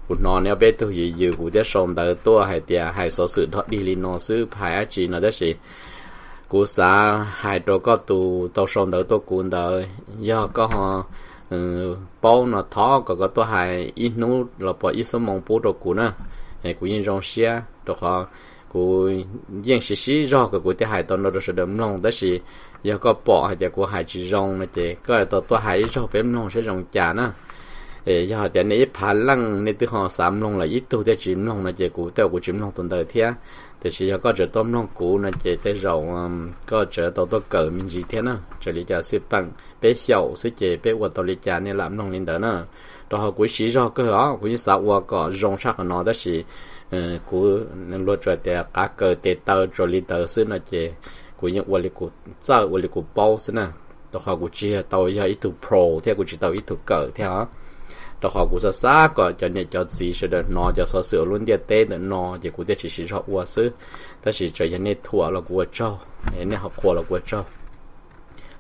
cụ nó nếu bé tôi gì gì cụ để sông tới tua hay tia hay sở sự thoát đi lên nó sư phải chỉ nó đó gì cú xã hai đồ có tù, tàu sông tới tôi cuốn tới do có họ ừ, bao nó thó, có có tôi hai ít nút là bỏ ít số mong bố đồ cụ nữa của yên rong xia đó khó của yên xí xí rõ cái của tế hải tông đó sẽ đấm lòng đó là, giờ có bỏ hay tế của hải chỉ rong nó chế có là tổ tổ hải rõ phải lòng sẽ rong chả nữa ấy giờ thì này phá lăng này từ họ sắm lòng là ít tu tế chìm lòng nó chế của tế của chìm lòng tuần đời thế thì chỉ có trở tôm lòng cũ nó chế tế rộng có trở tổ tổ cỡ mình gì thế nữa trở lý cho sư bằng bé xiao sư chế bé quạt tổ lý cha này làm lòng lên đó nữa đó họ quý sĩ do cơ đó quý xã qua có rong sắc nó đó sĩ ừ, nên luật cho để cá cơ tê tơ rồi lý tơ xin là chị của những quan lý của sợ quan lý của bao xin à đó họ của chị tàu ya ít thuộc pro theo của chị tàu ít thuộc cỡ theo đó họ của xa có cho nên cho gì sẽ được nó cho sơ sửa luôn địa tế để nó chỉ của địa chỉ sĩ do qua sư đó chỉ cho nên thua là của cho nên học qua là của cho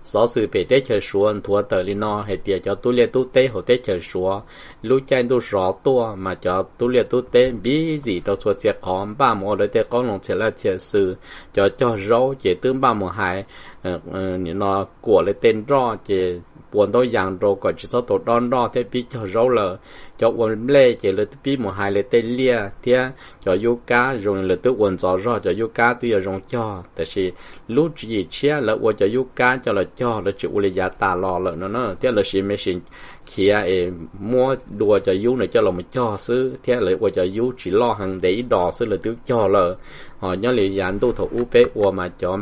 sở sự bị tế chờ xuống, thua tờ li nó hay tiệt cho tu liệt tu tế hồ tế chờ xuống. Lúc chạy tu rõ tua, mà cho tu liệt tu tế, bí gì đâu thua sẽ khó. Ba mùa đời tế có lòng sẽ là chờ sự. Cho cho rau chỉ tương ba mùa hai ờ, ờ, nó của lấy tên rõ chỉ buồn tôi dạng rồi có chỉ số tổ đón đo thế bị cho rau lờ cho quần lê chỉ là bị một hai lệ tên lia thế cho yêu cá rồi là tự quần gió rõ cho yêu cá tuy là rong choแต่是lúc chỉ chia là quần cho yêu cá cho là cho là chịu là giá tà lò lợ nó nó thế là chỉ mấy xin kia ấy mua đùa cho yêu này cho là một cho sư thế là quần cho yêu chỉ lo hàng để đò sư là tự cho lợ họ nhớ liền dàn tu thủ u bê mà cho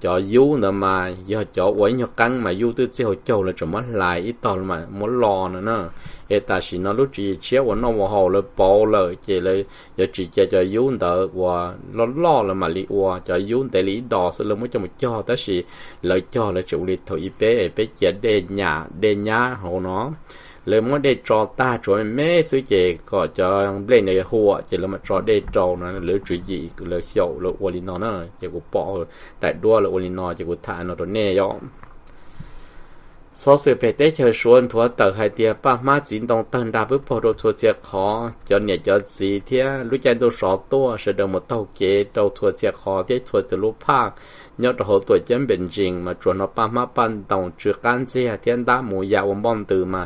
cho du nữa mà, giờ cho quấy nhau căng mà du từ chiều châu là cho mất lại ít tao mà muốn lo nữa nè. Ê, ta chỉ nó lúc chỉ chia của nó vào hồ là bỏ là chỉ là giờ chỉ chia cho du đỡ và lo lo là mà li qua cho du để lý đỏ sẽ là mới cho một cho, ta chỉ lời cho là chủ lý thôi bé bé chia đề nhà đề nhà hồ nó. เลยมันได้จอตาจอยแม่ซื้เจก็จะเล่นในหัวเจแล้วมาจอได้จอนะหรือจุยจีก็เลยเขียวเล้วอลินอนะเจกูปอแต่ด้วยเล้วอลินอเจกูทานอตัวเน่ยอมสอสือเปได้เชิญชวนทัวเตอร์ไฮเดียป้ามาจินตองตันดาเพื่อพอรทัวเสียคอจนเนี่ยจนสีเทียรู้ใจตัวสอตัวเสดหมดเต้าเกเต้าทัวเสียคอที่ทัวจะรู้ภาคยอดหัวตัวเจนเป็นจริงมาชวนเอาป้ามาปันตองจือการเสียเทียนตาหมูยาวมบอมตื่นมา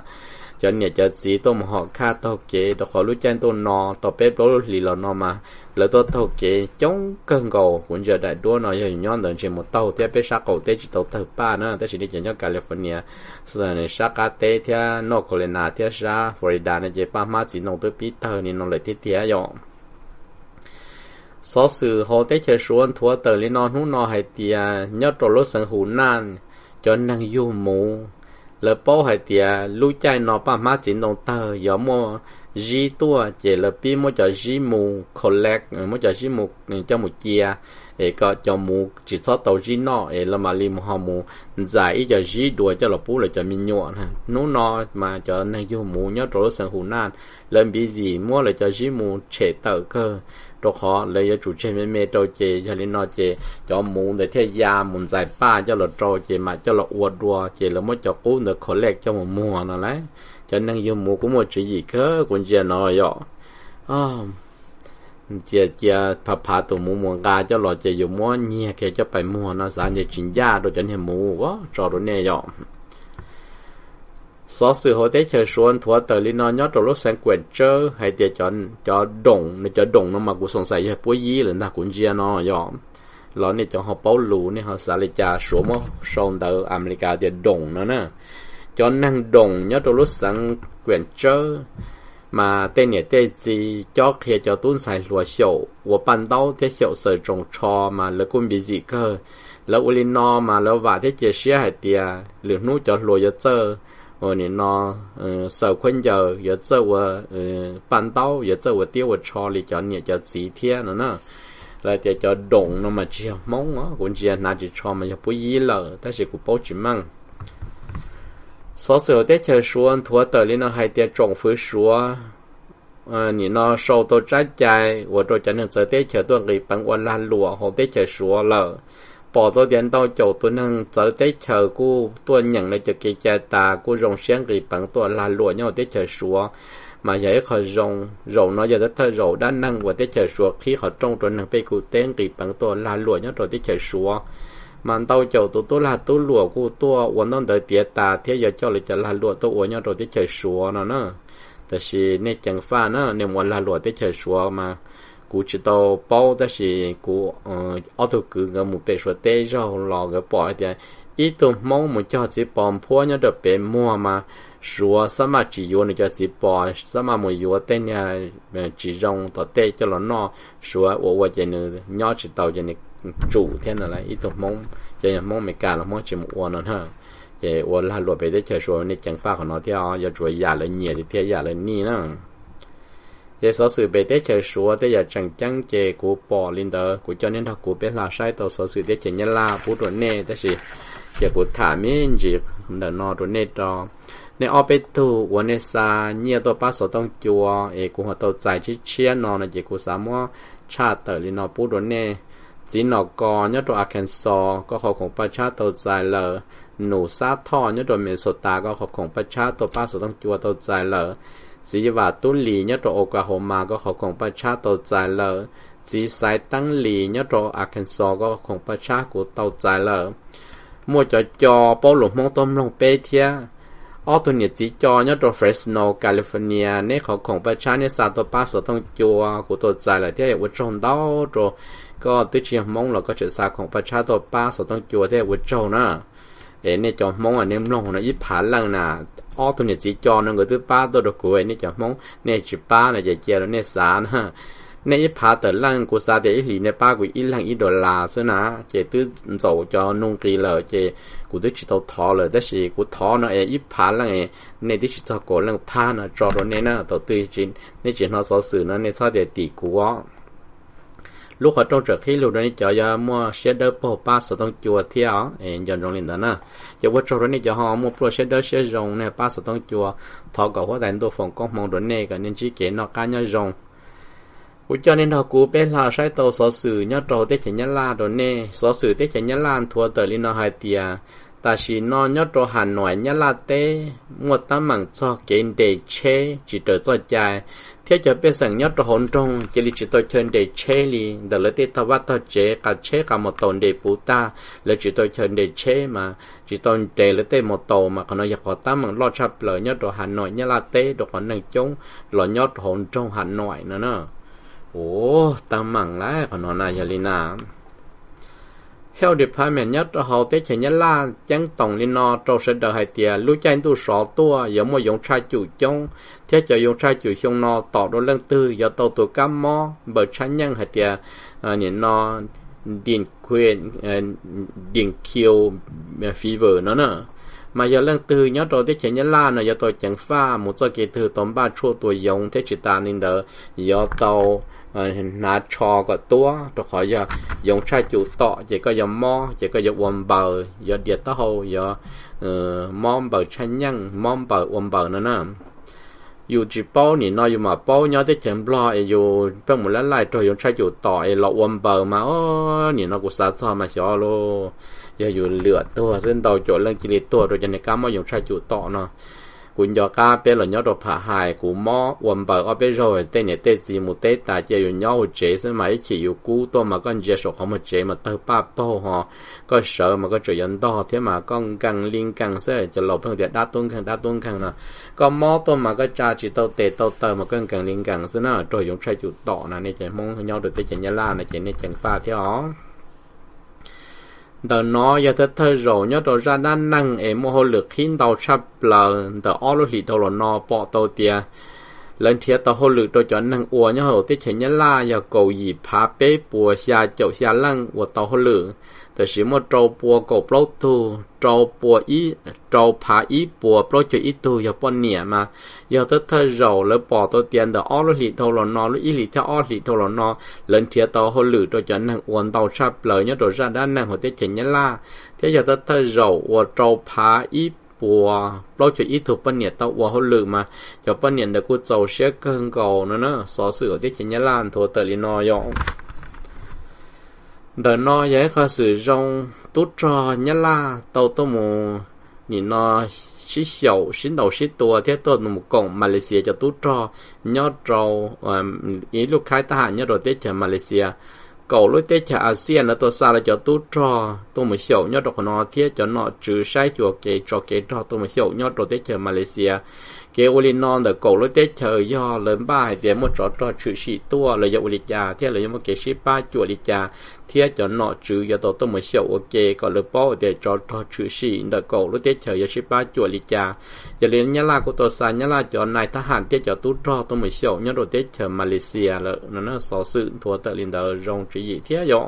cho nên cho chỉ tôi một họ khá tàu kế. Đó họ lúc chân tôi nọ tàu bếp đó lì lò nọ mà. Lỡ tôi tàu kế, chống cơn cầu cũng giờ đại đua nó giờ nhon đợt chỉ một tàu theo bếp sát cầu tê, chỉ tàu tàu ba nữa. Tê chỉ đi chơi California. Giờ này sát cá tê theo nó có lên nào theo ra Florida này chỉ ba má chỉ nông tôi biết tàu nên nó lại tiếp theo rồi số sự họ tê chơi xuống thua, tờ lên nó hú nó hay tia nhớ trò lối sân hủ nan, cho năng yêu mù lỡ bố hay tiệt lũ chạy nó ba má chỉ đồng tờ giờ mua dí tua chỉ là pi mua cho dí ừ, mù collect mua cho dí mù cho một chia. Ấy có cho mù chỉ số tàu dí nọ, ấy là mà lim họ mù. Giải cho dí đuổi cho là bù là cho mình nhọn ha. Nú nọ mà cho này vô mù nhớ rồi sang hù nan. Lên bị gì mua là cho dí mù chế tờ cơ. Đồ họ lấy cho chủ chế mê mê trâu chế cho nên nó chế cho mù để theo gia mù giải ba cho là trâu chế mà cho là uất đua chế là mỗi cho cú được collect cho một mùa nó lấy cho nên dùng mùa cũng một chuyện gì cơ cũng chỉ nó vậy à chỉ chỉ phá phá tụ mùa mùa gà cho là chế dùng mua nhẹ cái cho phải mùa nó sáng chỉ chính gia đồ cho nên mùa quá cho đồ nè vậy số sự hội tế chờ xuống thua tờ li nó nhớ trong lúc sang quẹt chơ hay để cho cho đồng để cho đồng nó mà cũng sống sai bố gì là ta cũng chia nó yo lo này cho họ bảo lù này họ xả lại trả số mà sống tờ America để đồng nó nè cho năng đồng nhớ đôi lúc sáng quyền chớ, mà tên nhẹ tên gì cho khi cho tuôn xài lùa xậu của bàn đau thế xậu sở trồng trò mà lỡ cũng bị gì cơ. Lỡ u linh no mà lỡ vả thế chia sẻ hải tìa lỡ nú cho lùa ờ, giờ chơ ở nè nó sở quân giờ giờ chơ của ờ, bàn đau giờ chơ của tiêu của trò lì cho nhẹ cho gì thế nữa nè. Là cho cho đồng nó mà chia mong á cũng chia nãy chỉ trò mà cho bùi lỡ ta sẽ cũng bảo chỉ măng. số sự để chờ xuống thua tờ lên nó hay để trồng phơi xuống ờ你那受到trái trái我都真的在在chờ tôi người bằng quan lan lụa họ để chờ xuống lợ bỏ tôi đến đâu chỗ tôi năng tới tới chờ cô tôi nhận lại cho cái cha ta cô rong sáng người bằng tôi lan lụa nhau để chờ xuống mà vậy họ rong rong nó giờ tới thời rong đã năng và tới chờ xuống khi họ trong rồi năng bị cụ tên người bằng tôi lan lụa nhau rồi tới chờ xuống มันเต้าเจ้าตัวตัวละตัวหลัวกูตัววันนั้นเดือดเตียตาเทียเจ้าเลยจะละหลัวตัวอ้วนยังเราที่เฉยชัวเนาะเนาะแต่สิเนี่ยจังฟ้าเนาะเนี่ยวันละหลัวที่เฉยชัวมากูจะโตเป้าแต่สิกูเอ่อเอาตัวกูกับมุเปชัวเตยเจ้าหลอกกับปอยเดียอีตัวมองมุเจ้าจีปอมพัวเนี่ยเดือดเป็นมัวมาชัวสมาจีโยนี่จะจีปอสมามุโยเตเนี่ยจีจงต่อเตยเจ้าหลอนเนาะชัวโอ้ว่าจะเนี่ยย่อจีเตาจะเนี่ย chủ thế là lại ít tổ mong giờ nhà mong mẹ cả là mong chỉ một uo nó thôi giờ uo là lụa bể để chơi số này chẳng phải của nó theo giờ chuối giả lên nhẹ thì theo giả lên ni nữa giờ số sự để chơi số để giờ chẳng chẳng chơi của bỏ lên đó của cho nên thằng của biết là sai tàu số sự để chơi nhân la phụ đồ nè gì giờ của thả miên gì đỡ nó đồ nè đó nè ở bên tu วันนี้สาเนี่ยตัวป้าสต้องจัวเอกูหัวตัวใจชี้เชียนนอนนะเจกูสามว่าชาติเตอร์ลีนอปูดวนเน่ มสตาก็ขอของประชาตัวป้าสต้องจัวตัวใจเลยจีว่าตุ้นหลีเนี่ยตัวโอกาโฮมาก็ขอของประชาตัวใจเลยจีสายตั้งหลีเนี่ยตัวอาร์เคนซอก็ของประชากูตัวใจเลยมัวจอจอป้อหลงมองต้มลงเปเทีย ออตัวเนี่ยจีจอยอดตเฟรสโนแคลิฟอร์เนียเนของของประชาเนี่ยซาตัวปาสต้องจัวกูตัวใจเลยที่วัดชนดาวตัวก็ตุเชียมงแล้วก็จะสาของประชาตัวปาสต้องจัวที่วัดชนนะเอ็นี่จอมงอันนี้มองนะยี่ผานลังนะออตัวเนี่ยจีจอนั่นก็ตัวปาตัวดอกูเอ็นี่จอมงเนี่ยจีป้าเนี่ยจะเจริญเนี่ยสารนะ nên ít phá tờ lăng của sa để ý nè ba của ít lăng ít đồ là xưa nà chế tư dầu cho nông kỳ lờ chế của tư chỉ tàu thọ lờ đó là của thọ nó ế ít phá lăng ế nè tư chỉ tàu cổ lăng phá nó cho nó nè nè tàu tư chín, nè chỉ nó so xử nó, nè sao để tỷ của lúc họ trong trở khi lúc đó cho ya mua shader po ba số tông chùa theo em dần rong lên đó nè. Cho vợ chồng này cho họ mua pro shader sẽ rong nè ba số tông chùa, thọ cầu hoa đại đồ phòng công mong đó nè cái nên chỉ kể nó cá nhau rong cú cho nên họ cú bé là sai tàu sở sử nhớ trâu tết chảy nhá la đồ nè. Sở sử tết chảy nhá la thua tờ lên nó hai tia. Ta chỉ nó nhớ trâu hà nội nhá la tê mua ta mảng cho kiến để chê chỉ trở cho chạy thế cho biết rằng nhớ là hồn trong chỉ là chỉ tôi chân để chê li để lấy tết tao bắt tao chê cả chê cả một tuần để bù ta. Lấy chỉ tôi chân để chê mà, chỉ tôi để lấy tiền một tổ mà. Còn nói có ta mảng lo chập lời nhớ là Hà Nội nhá là tê đồ còn năng chống là nhất hồn trong Hà Nội nữa nữa ồ ta mặn lá còn nói này giờ li nào theo department nhất họ tế chỉ nhất là chẳng tổng liên nó trâu sẽ đợi hai tiền lúc chạy tu sọ tua giống một giống trai chủ trong thế cho giống trai chủ xong nó tỏ đôi lần tư, giờ tàu tụ cam mò bởi trái nhân hai tiền à, nhìn nó điện quyền à, điện kiều fever à, nó nữa mà giờ lần tư nhớ rồi thế chỉ nhớ la nó giờ tôi chẳng pha, một số kỳ từ tóm ba chua tuổi giống, thế chỉ ta nên đỡ. Giờ tàu na cho có tua rồi khỏi giờ dùng trai chủ tọ, chỉ có dùng mò chỉ có dùng quần bờ, giờ điện tao hồ, giờ ờ, mom bờ chân nhân, mom bờ quần bờ nữa nè. Dù chỉ bao nỉ nói, dù mà bao nhớ tới chém lo dù bên một lần lại rồi dùng trai chủ tọ lọ quần bờ mà, ô nỉ nó cũng sát sao mà cho luôn giờ dù lửa tua, xin đầu chỗ lên chỉ để tua, rồi cho nên cá mà dùng trai chủ tọ nó cú nhỏ cá bé là nhỏ đồ phá hại cú mò quần bờ ở bên rồi tên này tên gì một tên ta chơi dùng nhau chế sẽ mấy chỉ yêu cú to mà con chơi số không một chế mà tơ ba to ho, có sợ mà có chơi dẫn to thế mà con càng liên càng sẽ cho lộc phương tiện đa tuân càng đa tuân càng là con mò to mà có cha chỉ tàu tề tàu tờ mà con càng liên càng sẽ nó rồi dùng sai chủ tọ là chơi chỉ mong nhau được tới chuyện nhà la này chơi này chẳng pha thế đó đờ nó giờ thật thơ rồi, nhớ đồ ra đan năng em mô hồ lực khiến đầu sắp lờ. Đờ ó lúc lì đầu là nó bỏ tàu tia lần thiệt tàu hồ lự tôi chọn năng ua, nhớ hồ tiết chế nhớ la ya cầu gì phá bế bùa, xa chậu, xa lăng của tàu hồ lự แต่สิมโตปัวกบโลตูโตปัวอีโตผาอีปัวโปรจอีตูอย่าปนเนี่ยมาอย่าเธอเธอเราแล้วปอตัวเตียนเดออลลิโทรนอหรืออีลิเทออลลิโทรนอเลินเทียต่อหัวหรือตัวจันนังอวนเตาชับเลยเนี่ยตัวจันด้านนังหัวเตเจนยล่าเทียอย่าเธอเธอเราว่าโตผาอีปัวโปรจอีตูปนเนี่ยตัวหัวหรือมาจะปนเนี่ยเด็กกูเจ้าเชื่อเกินเก่าเนอะเนอะสอสื่อเตเจนยล่าตัวเตลินอยอง đời nó dễ khó sử dụng tốt cho nhá la tàu tô mù. Nhìn nó xí xấu xí đầu, xí tua thế tôi một cộng Malaysia cho tốt cho nhớ trâu ý lúc khai ta nhớ rồi tết cho Malaysia. Cầu lối tết cho ASEAN nó tôi xa là cho tốt cho tôi mới hiểu nhớ rồi nó thế cho nó trừ sai chùa kể cho kể cho tôi mới hiểu nhớ rồi tết cho Malaysia cái ô linh non được cổ lối tết chờ do lớn ba hay tiền một trò trò chữ sĩ tua là dụ lịch trà thế là một cái sĩ ba chùa lịch trà thế cho nọ, chữ do tổ tôi mới hiểu ok, còn được bao để trò trò chữ sĩ được cổ lối tết chờ do sĩ ba chùa lịch trà giờ lên nhá la của tôi sai nhá la cho này ta hạn tết cho tú trò tôi mới hiểu nhá rồi, tết chờ Malaysia à, là nó nó so sự thua tự lên đó rong chữ gì thế rồi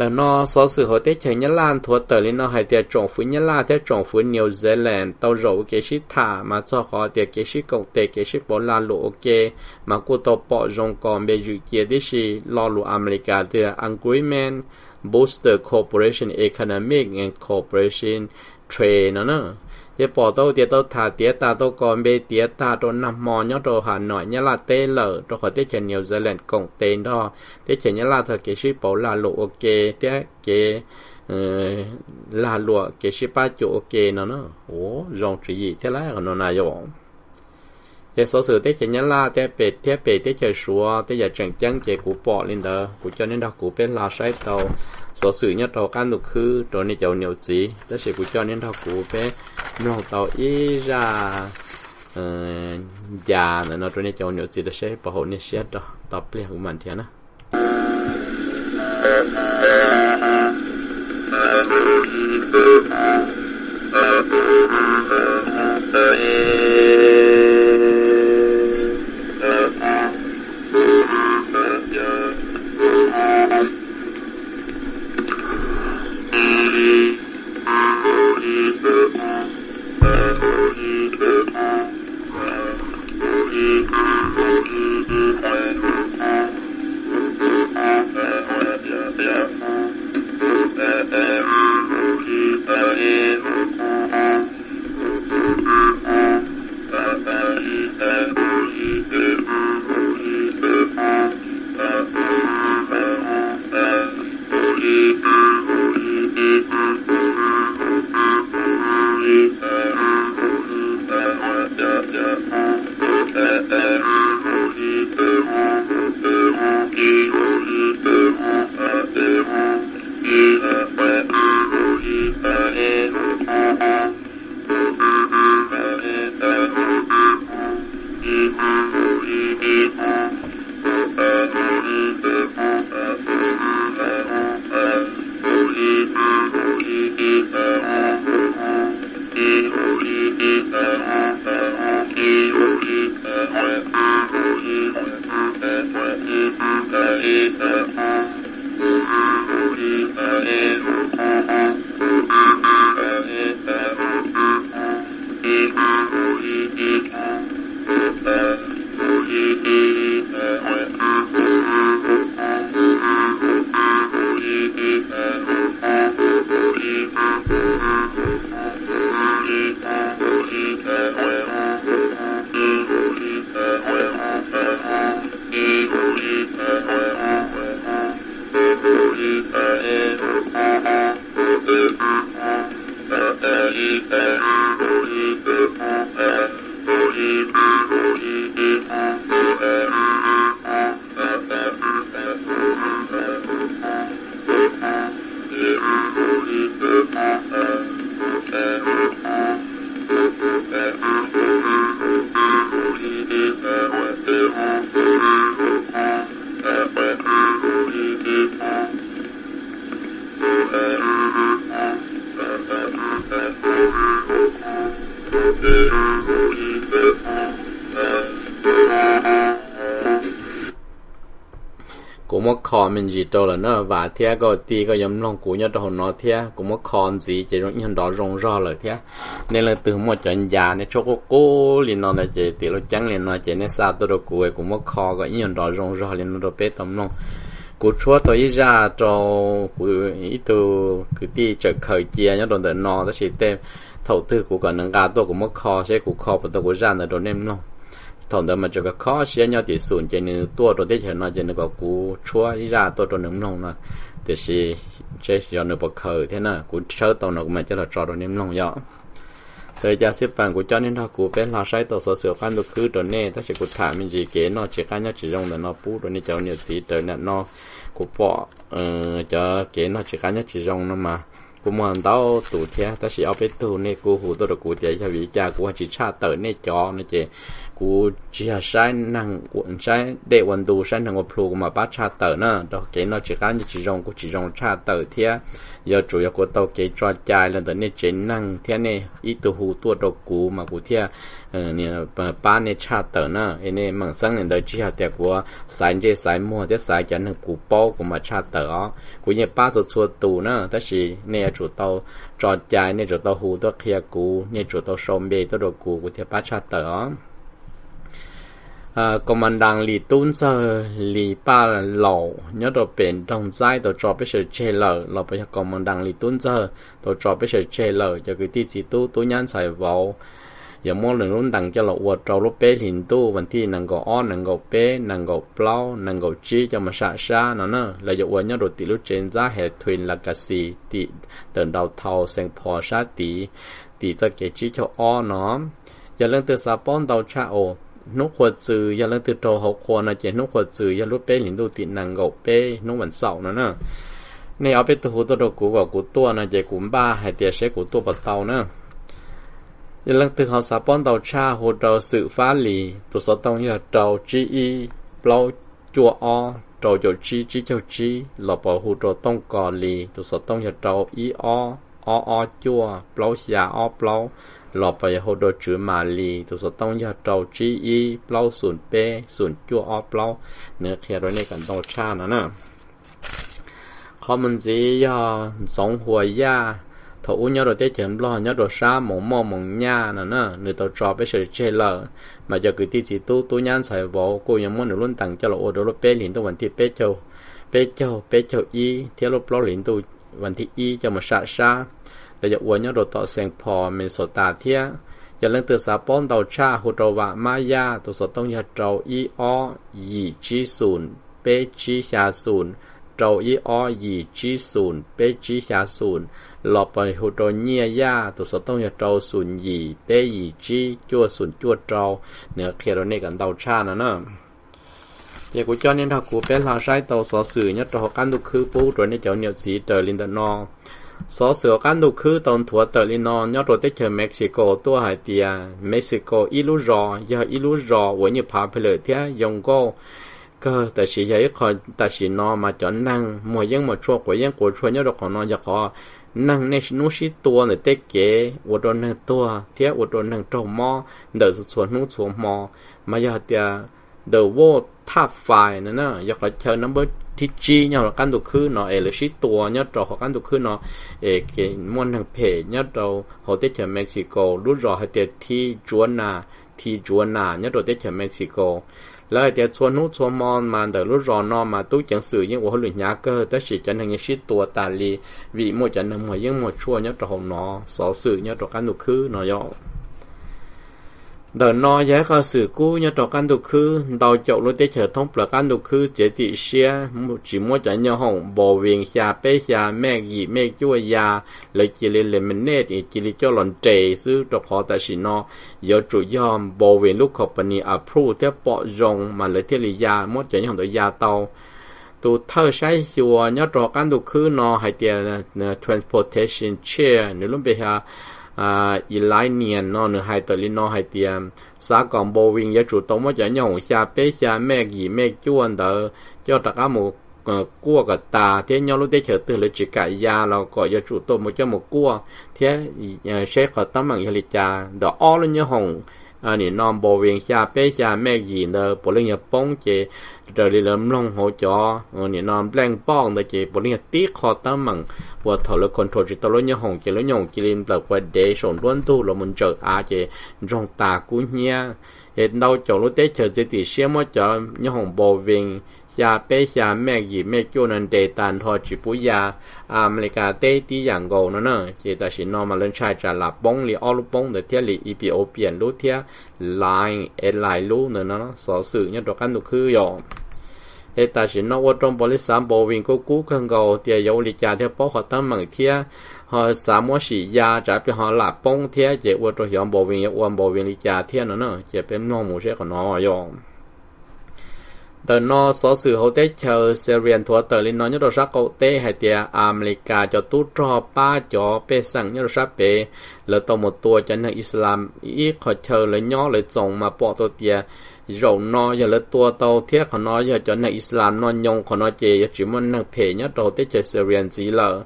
là nó so sự hội tế chơi nhật lan thuộc tờ lý nó hay tiệt trọng phú nhật lan tiệt trọng phú New Zealand. Tàu rổ cái sĩ thả, mà cho họ tiệt cái sĩ cộng tế cái sĩ bỏ lan lũ, ok. Mà cô tàu bỏ rộng còn bây dự kia đi xí lo lũ America tiệt agreement booster corporation economic and corporation trade, nó nữa thế bỏ tàu tiệt tàu thả tiệt ta tàu còn bê tiệt ta tàu nằm mò nhớ tàu hà nội nhớ là tê lở. Tàu khỏi tiệt nhiều New lên cổng tên đó. Tiết chơi nhớ là thật cái ship bảo là lộ ok. Tiết cái ờ, là lộ cái ship ba chỗ ok, nó nó. Ố rong chỉ gì thế là nó này rồi thế số sự tiết chân nhớ là tiết bệt tiết bệt tiết chơi xua tiết giờ chẳng chẳng chơi cú bỏ lên đó cú cho nên đó cú bên là sai tàu số sự nhất thầu can lục khư trốn này cháu nhiều gì, ta sẽ cũng cho nên thầu cú bé. Nó tàu y ra ờ, già nữa nó trốn đi cháu nhiều gì ta sẽ bảo hộ nên xét đó tập liền của mình thế nào Thank you. Uh, trâu là nó, và thế có ti có giống long cũ nhớ hồn nó thế cũng mất con gì, chỉ trong nhân đó rong rò lời thế nên là từ một chuyện già nên cho cô cô liền nó là chỉ thì nó chẳng liền nó chỉ nên sao tôi đâu cũ cũng mất kho có nhân đó rong rò liền nó được biết tầm long cú chúa tôi ra cho cú ý tu cứ đi chợ khởi chia nhớ đồn đợi nó đó chỉ tem thầu tư của cả nâng cao tôi cũng mất kho sẽ cũng kho và tôi cũng ra là thông nem đó mà cho cái khó xé nhau thì sụn cho nên tua đồ đấy cho nó cho nên có cú chúa ý ra tôi đồ nấm lòng là thì sẽ sẽ cho nó bậc khởi thế nào cú chơi tàu nó mà cho là trò đồ nấm lòng vậy rồi xếp bằng của cho nên nó cú bé là sai tàu số sửa căn được khứ đồ nè ta sẽ cú thả mình gì kế nó chỉ cái nhau chỉ dùng là nó bù đồ nè cháu nhiều gì tới nè nó cú bỏ ờ cho kế nó chỉ cái nhau chỉ dùng nó mà. Cú mòn tao tụ thế ta sẽ ở bên tụ nè cú hú tôi được cú thế cho vì cha cú chỉ cha tới nè cho nó chỉ chỉ là sai năng quận sai để vận đồ sai năng của plu mà bắt cha tờ nữa đó, cái nó chỉ cái như chỉ dùng cú chỉ dùng cha tờ thế giờ chủ yếu của tàu cái cho chạy là tới nên chỉ năng thế này ít tu hú tua đồ cú mà cú thế ờ, nè ba nè cha tới nữa. nè mang sang nè đời chỉ là tiệt của sai chế sai mua thế sai cho năng cú bao của mà cha tờ ó cú như ba tổ chua tu nữa. ta chỉ nè, chủ tàu cho chạy nè, chủ tàu hú tua kia cú, nè, chủ tàu sôm bê tua đồ cú của thế ba cha tờ ó à công an đảng lì tuân sơ lì ba lẩu nhớ đồ biển trong dài đồ trò bây giờ chơi lờ. Lọ bây giờ commandant li tun lì sơ đồ trò bây giờ chơi lờ cho cái tí chỉ tu tu nhắn xài vào giờ mua lần luôn đằng cho lọ vợ trâu, lúc bé hình tu, vẫn thi nàng gò o, nàng gò bé nàng gò plau, nàng gò chi cho mà xả xa nó nè. Là giờ vợ nhớ đồ tí lúc trên giá hệ thuyền là cái gì tí tận đầu thầu sen phò xa tí tí cho cái chi cho o nó. Giờ lần từ sa pon đầu cha ô nút hoạt sự giờ lần từ trâu học khoa là chỉ nút hoạt sự giờ lúc bé hình tu tí nàng gò bé nút vẫn sầu nó nè này ở bên tôi, hồ đồ của vào của tua là chỉ cũng ba hay tiệt sẽ của tua bật tàu nè. giờ lần từ họ sẽ bọn tàu cha hồ đầu sự phá lì tôi sợ tông giờ đầu chi y bao chua o đầu chỗ chi chi châu chi lọ bảo hồ đầu tông cò lì tôi sợ tông giờ đầu y o o o chua, bao xà o bao lọ bảo hồ đầu chữ mà lì tụ sở tông giờ đầu chi y bao sùn bê, sùn chùa o bao nữa kia rồi này cần đầu cha nữa nè. Họ mình gì giờ sống hùa ya thổ u nhớ rồi tết chén lo nhớ rồi sa mỏng mò mỏng nha nè nè. Nửa tàu trò bây giờ chơi lờ. Mà giờ cứ tí chỉ tu tu nhăn xài vào cô ยัง muốn nửa luôn tặng cho là ô đồ bé liền tu vấn thi bé châu. Bé châu bé châu y theo lúc lo liền tu vấn thi y cho mà sa sa. ระยะอวยยอดต่อเสียงพอเมนสตาเทียย่าเล่นตัวสาป้อนเตาชาหุตวะมายาตัวสต้องยาเจ้าอีอ้อยีจีศูนย์เปจีชาศูนย์เจ้าอีอ้อยีจีศูนย์เปจีชาศูนย์หลอไปหุตเนียยาตัวสต้องยาเจ้าศูนย์ยีเปยีจีจั่วศูนย์จั่วเจ้าเนื้อเคโรเนกันเตาชานะเนาะเจ้ากูจอนี่ถ้ากูเป็นลาใช้เตาสอสื่อเนี่ยตัวกันตุคือปูตัวนี้เจ้าเนี่ยสีเตอร์ลินเตนอ สอเสือกันดูคือตอนถัวเตอร์ลินอนยอดรถได้เจอเม็กซิโกตัวหายเตียเม็กซิโกอิลูรอยาอิลูรอวันนี้พาไปเลยเทียยงโกก็แต่สิยายขอแต่สินอมาจอนนั่งมวยยังมาชั่วกวยังกวชั่วยอดรของนอนจะขอนั่งในนุชิตัวเนี่ยเตเกอุดรนั่งตัวเทียอุดรนั่งตรงมอเดือดส่วนนู้ส่วนมอมายาเตียเดอะโวทับไฟนั่นนะอยากขอเชิญนัมเบอร์ าการดูคือเนาะเอเกมวนทางเพจเนี่ยเราเขาเตะเม็กซิโกรู้รอให้เตะที่จวนนาที่จวนนาเนี่ยเราเตะเม็กซิโก lại để cho nút cho mòn mà đỡ lúc rõ nó mà tôi chẳng sử những của luyện nhà cơ tất chỉ cho nên shit tua tà li vì một cho nên một những một chua nhất trong nó sở sử nhất trong cái nụ khứ nó dọ đỡ nó giá có sự cũ nhất trong cái nụ khứ đầu chậu lúc tết chờ thông là cái nụ khứ, chế thị xe chỉ một cho nhau hồng, bò viện xa bé xa mẹ gì mẹ chua ya lấy chỉ lên lên mình nè thì chỉ cho lần trẻ sư trong họ tại chỉ nó giờ chủ yếu bò viện lúc company approve theo bỏ rong mà lấy thiết lý ya một cho nhau đội ya tàu. Tu thơ sai hiệu nhớ trò căn tu khứ nó hay tiền transportation chair, nếu lúc bây giờ à lại niên nó nữa hai tờ linh nó hai tiền xã còn bộ viên giá chủ tông mà cho nhau xa bé xa mẹ gì mẹ chuan đỡ. Cho tất cả một ờ, cua cả ta thế nhau lúc chờ từ lấy chỉ cả ya là gọi chủ một cho một cua. Thế ờ, sẽ có tấm bằng lịch cha đó o lên như hồng à nè non bò viên xa bé xa mẹ gì nữa, bộ linh nhập bóng chị rồi đi làm long hỗ trợ à nè non blank bong nè chị bộ linh nhập tí khó tâm mặn. Và thầu lực control chỉ tao nhớ hồng chỉ lấy nhộng chỉ lên bật qua để sổn luôn tu là mình chờ à chị trong ta cú nha hiện đâu chỗ lúc tết chờ chỉ thì xem mà chờ nhớ hồng ยาเปยาแม่หยิแมกโยนันเดตันทอจิปุยาอเมริกาเตตีอย่างโกนเนอเจตสินนอมาเล่นชายจะหลับป้งหรือออลุป้งเดเทียหรืออีปีโอเปียนรูเทียไลน์เอไลน์รูเนอะเนาะสอสื่อเนี่ยตัวกันดูคือยอมเอตาชินนอวตรงบริษัทโบวิงกูกูคังเกาเตียโยลิจาเทียป้อขอตั้งมังเทียหอสามวสียาจะไปหอหลับป้งเทียเจอวตัวยอมโบวิงยอวมโบวิงลิจาเทียเนอะเนาะเจเป็นน้องหมูเช่ขอน้อยอม tờ nó số sự hậu tế chờ Syrian thua tờ lên nó nhớ đồ sắc hậu tế hay tiệt America cho tu cho ba cho bê sẵn nhớ đồ sắc bê. Lỡ tàu một tua cho nên Islam, ý khỏi chờ lấy nhỏ lấy chồng mà bỏ tàu tiệt rồi nó giờ lỡ tua tàu thiết họ nói giờ cho nên Islam nó nhông họ nói chê, chỉ muốn năng phê nhớ đồ tế chờ Syrian gì lỡ.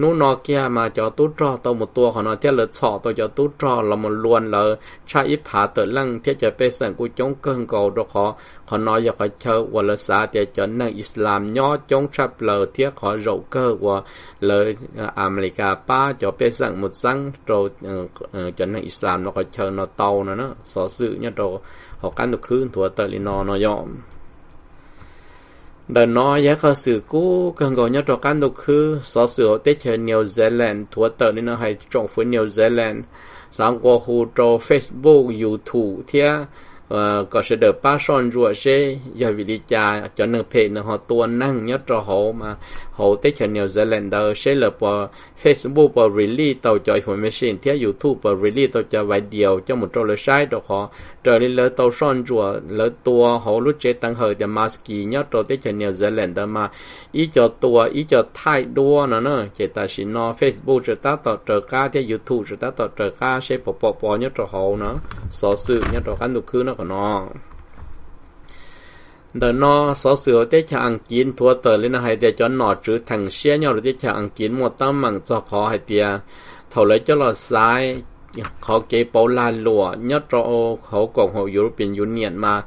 นู้นอเกียมาจอตู้จอตัวหมดตัวของนอเทียเลยอดสอตัวจอตู้จอเรามันลวนเลยชาอิผาเติร์ลังเทียจะไปสั่งกูจงเกิงเกาดอกขอขอนออยากขอเชอวัลสาเตียจอนังอิสลามย่อจงชับเลยเทียขอโรเกอร์ว่าเลยอเมริกาป้าจอไปสั่งหมดสั่งโตจอนังอิสลามเราก็เชอนอเตานะเนาะสอสื่อเนี่ยโตหอกันตุกคืนถัวเตอร์ลินอนอยอม đã nói giá khởi sự cố cần gọi nhau cho cán độc khứ sở sửa tết chơi New Zealand, thua tờ nên nó hay trồng với New Zealand. Sáng qua hồ trò Facebook, YouTube thia Ờ, có sẽ được ba son rùa sẽ giờ vì đi cha cho nên phê nó họ tua năng nhất cho họ mà. Họ tết chơi New Zealand đó sẽ là bỏ Facebook bỏ release tàu cho information thia YouTube bỏ release tàu cho video cho một trò lời sai đó họ. Trở đi lỡ tàu son rùa lỡ tua họ lúc chế tăng hơi thì maski nhất cho tết chơi New Zealand đó mà. Ý cho tua ý cho thái đua nó nữa chỉ ta chỉ nó Facebook chỉ ta tạo trở ca thì YouTube chỉ ta tạo trở ca, sẽ bỏ bỏ bỏ nhất cho họ nữa. Sở sự nhất cho căn được khứ nó của nó. Đời nó sở sửa tiết cho ăn kín, thua tờ lên hay để cho nó chữ thằng xe nhau rồi tiết cho ăn kín một tấm bằng cho khó hay tiền thầu lấy cho là sai khó kế bảo là lụa nhất cho khẩu cộng hội European Union mà.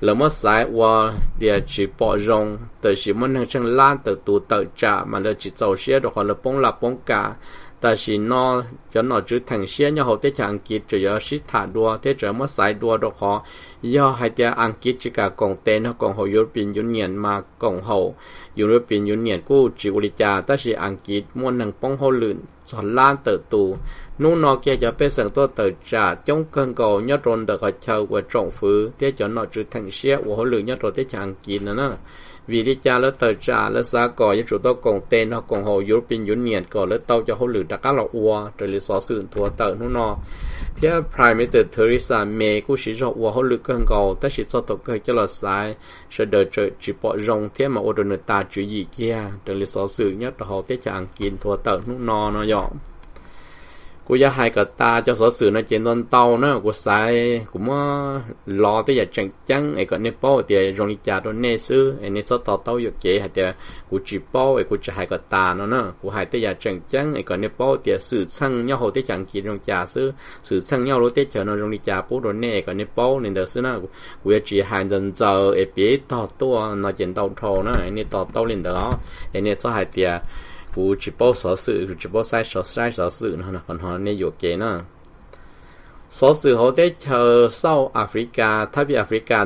Lỡ mất sai và địa chỉ bỏ rong từ chỉ muốn hàng chân lan từ tụ tự trả, mà là chỉ giàu xe được hoặc là bông là bông cả ta chỉ nó cho nó chữ thành xe nhau hậu tết chẳng kịp chỉ có sĩ thả đua thế trở mất sai đua được họ do hai tia ăn kịp chỉ cả cộng tên nó cộng hồ European Union mà cộng hồ European Union cũng chỉ có cha ta chỉ ăn kịp muốn nâng bóng hồ lượn cho lan tự tù. Nu nó kia cho bé sẵn tôi tự trả trong cân cầu nhớ rôn được gọi chờ của trọng phứ thế cho nó trừ thành xe của hồ lượn nhớ tròn thế chẳng kịp nữa vì đi cha lớp tờ trả lớp giá cò với chủ tôi còn tên nó còn hồ European Union có lớp tàu cho hồ lửa đặc các là ua rồi lý xóa sự thua tờ nó nó thế Prime Minister Theresa May cũng chỉ cho và họ lực cân cầu ta chỉ cho tổ cơ cho là sai sẽ đợi chờ chỉ bỏ rong thế mà ô đồ ta chủ gì kia. Trở lý xóa sự nhất là họ tiết chẳng kiến thua tờ nút no nó dọn กูจะให้กับตาจะสอสื่อนะเจนตอนเตานะกูใส่กูมารอที่จะจังจังไอ้ก็เนี่ยป้อเดี๋ยวรงลิจาตัวเนซื้อไอ้เนี่ยสต่อเต้าอยู่เก๋ให้เดี๋ยวกูจีป้อไอ้กูจะให้กับตาเนาะนะกูให้ที่จะจังจังไอ้ก็เนี่ยป้อเดี๋ยวสื่อช่างย่อหัวที่จังกีรงจ่าซื้อสื่อช่างย่อรู้ที่เจอเนาะรงลิจาปุ๊บตัวเน่ก็เนี่ยป้อเนี่ยเดี๋ยวซื้อนะกูจะจีให้จนเจอไอ้เปี๊ยต่อตัวเนาะเจนเตาโทนะไอ้เนี่ยต่อเต้าเล่นเดี๋ยวไอ้เนี่ยจะให้เ พูดถึงโปสซิส์พูดถึงไซส์ไซส์ไซส์สื่อนอนนอ直播小事，就直播晒小晒小事，然后呢，然后呢有给呢。小时候在去到阿แอฟริกา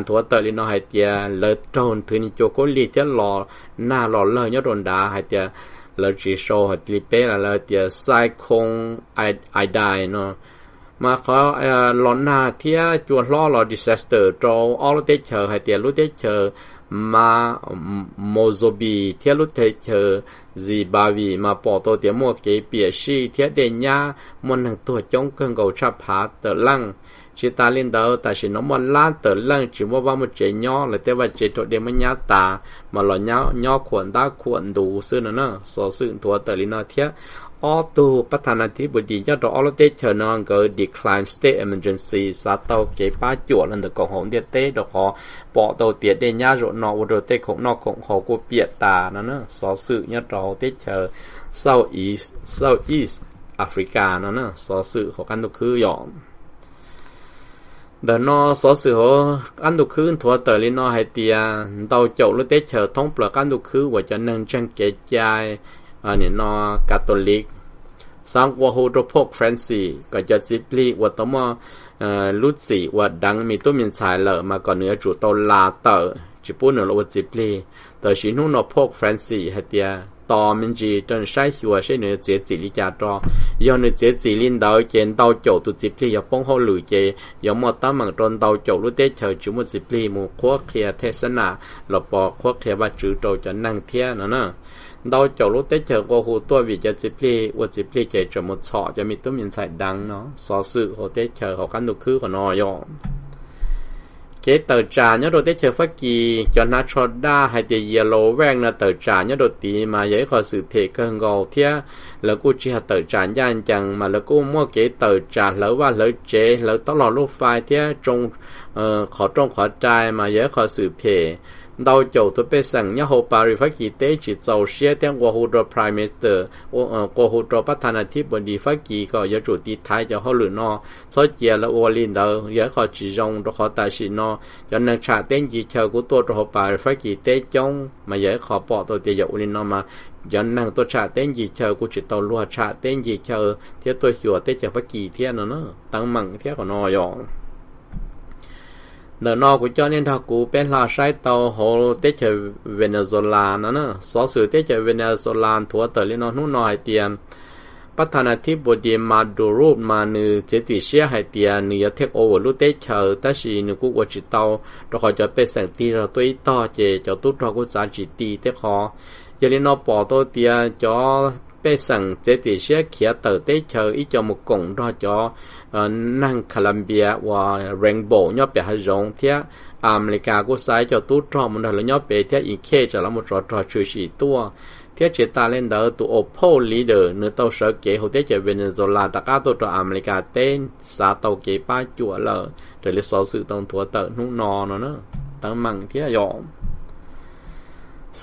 ทั่วเตอร์ลินหายเตียเลอโดนถึงโจโกลีเตียหล่อหน้าหล่อเลยยอดโดนด่าไฮเตียเลอจีโซหายลิเป้เลอเตียไซคงไอไอได้เนาะมาเขาเออหลอนหน้าเทียจวนล่อหล่อดิเซสเตอร์โจออลเตเชอร์ไฮเตียรู้เตเชอร์ ma Mozobi lúc để chờ gì bà vì mà bỏ tổ tiếng mua cái bia sĩ thiết đề nha một hàng tuổi trong cơn cầu cha phá tờ lăng chỉ ta lên đầu ta chỉ nó một lá tờ lăng chỉ mua ba một chế nhỏ là tế vật chế thuộc mà nhá ta. Mà lo nhỏ nhỏ khuẩn ta khuẩn đủ sư nữa nè so sự thua tờ lên nó thiết auto patanati budi ya do all day turn on go decline state emergency sa tàu chế ba chuột lần được cộng hồn điện tế đó họ bỏ tàu tiệt để nhá rồi nó rồi tế cộng nó cộng họ của biệt tà nó nó so sự nhá đó tế chờ South east South east Africa nó nó so sự họ căn được cứ dọn đợt nó số sự họ ăn được khứ thua tới lên nó hay tia tàu chậu lúc tết chờ thông bờ ăn được khứ và cho nâng chân kế chai อันนี้นอคาตอลิกสังวะฮูโรพกแฟรนซีก็จะจิบลีวัตมอลุสีวัดดังมีตัวมินชายเลอมาก่อนเนื้อจุโตลาเตอร์จิปุ่นเนอวัดจิบลีแต่ชินุนอพกแฟรนซีฮเตียต่อมินจีจนใช้หัวใช้เนื้อเจจิลิจาตรอย้อนเนื้อเจจิลินเดาเจนเตาโจตุจิบลีอย่าป้องเขาหรือเจยอมอต้มมังตนเตาโจลุเตเฉยจุมุจิบลีมูควักเคลียเทศนาหลบปอควักเคลียว่าจือโตจะนั่งเทียนะเนาะ nè đau chỗ lúc tết chờ cô hồ tua vì cho chỉ pli và chỉ pli chế cho một sọ cho mình tôi mình xài đắng nó. So sự hồ tết chờ họ cán được khứ của nó rồi chế tờ trà nhớ đồ tết chờ phát kỳ, cho nó cho đa hay yellow vàng là tờ trà nhớ đồ tí mà giấy khỏi sự thể cơn gầu thia. Là cô chỉ hạt tờ trà nhanh chẳng mà là cô mua cái tờ trà lỡ và lỡ chế, lỡ tóc lò lúc phai thia trong ờ, khó trong khó trai mà giấy khỏi sự thể đầu châu tôi biết rằng nhà hồ Paris phát kỳ tế chỉ giàu xe tiếng qua hồ đồ Prime Minister ờ, hồ đồ bắt thành thị bận đi phát kỳ có giá chủ thái cho họ lựa nó. Sau kia là ô linh đầu họ chỉ dùng đồ họ tài xỉ nó. Cho nên trả tiền gì chờ của tôi đồ Paris phát kỳ tế trong mà giá họ bỏ tôi tiền dầu linh nó mà. Cho nên tôi trả tiền gì chờ của chỉ tàu lúa trả tiền gì chờ thì tôi hiểu tế chờ phát kỳ thế nó nó tăng mặn thế của nó rồi นนอกูเจ้าเนี่ยถ้ากูเป็นลาใช้เตาโฮเตเจเวเนซุเอลานะนอะสอสือเตเจเวเนซุเอลานถัวเติร์ลินอนู่นหน่อยเตียมประธานาธิบดีมาดูรูปมาเนือเจติเชียไฮเตียเนือเทคโอเวอร์ลูเตเชอร์ตาชีนูกุวจิตเตาเราขอจะเป็นแสงตีเราตัวต่อเจจะตุ๊ดเรากุสาจิตตีเทคออย่าลินอปอโตเตียจอ bê sản chế tỷ xe kia tờ tế chờ ý cho một cổng đó cho ờ, năng Colombia và Rainbow nhó bé hà rộng thế America cũng sai cho tu trò một lần nhó bé thế ý kê cho là một trò trò chơi sĩ tua. Thế chế ta lên đó tụ Oppo leader nữa tàu sở kế hồ tế cho Venezuela đã cá tụ cho America tên xa tàu kế ba chùa lờ. Rồi lấy số sự tông thua tờ nụ nò nó nữa tăng măng thế dọn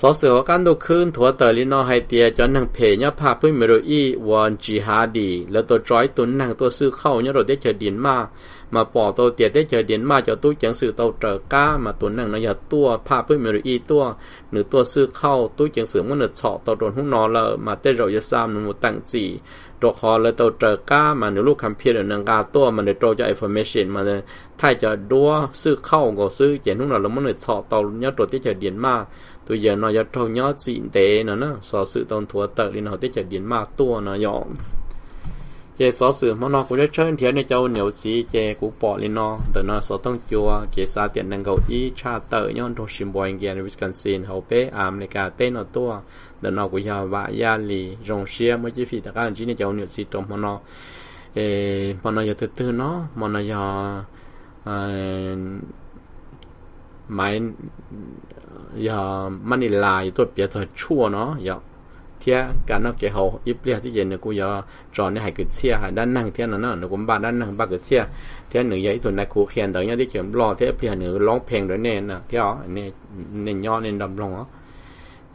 สอสือกันดูคืนถัวเตอลินอไฮเตียจอนนังเพยพาพึ่งเมโรอีวอนจีฮาดีแล้วตัวจอยตุนนังตัวซื้อเข้าเนี่ยเราได้เจอดินมามาปอตัวเตียได้เจอดินมาจะตู้จังสื่อตัวเจอก้ามาตุนนังนะอย่าตัวพาพึ่งเมโรอีตัวหรือตัวซื้อเข้าตู้จังสื่อมันเนือเฉาะตัวโดนหุ่นนอละมาเตเราจะซ้ำมันตั้งจีตัวคอแล้วตัวเจอก้ามาในลูกคำเพียรนังกาตัวมันในตัวจะอินโฟเมชันมาเลยถ้าจะดัวซื้อเข้าก็ซื้อเจนหุ่นนอแล้วมันเนือเฉาะตัวเนี่ยตัวที่เจอดินมา tôi giờ nó giờ trâu nhớ xịn tế nó nó. So sự tôn thua tợ đi họ tiết trở điện mà tua nó dọn chế so sự mà nó cũng rất chơi thiệt này cháu nếu gì chế cũng bỏ lên nó. Từ nó so tông chùa chế xa tiền năng cầu y cha tợ nhon trong sim boy nghe Wisconsin, hậu bé America tên nó tua. Từ nó cũng giờ vạ gia lì, rồng xia mới chỉ phi tất cả chỉ này cháu nếu gì trong mà nó. Mà nó giờ từ từ nó, mà nó giờ ờ, máy Dạ, giờ mình đi lại tôi biết thời chua nó. Dạ. Giờ thế cả nó cái hậu ít bia thì giờ nó cũng giờ chọn này hay cái xe hay đan năng thế nó nó nó cũng ba đan năng, ba cái xe. Thế nữa vậy tôi này cố khen tới nhá đi chuyện lo thế bia nữa lóng phèn rồi nè nè thế đó nè nè nho nên đầm lòng á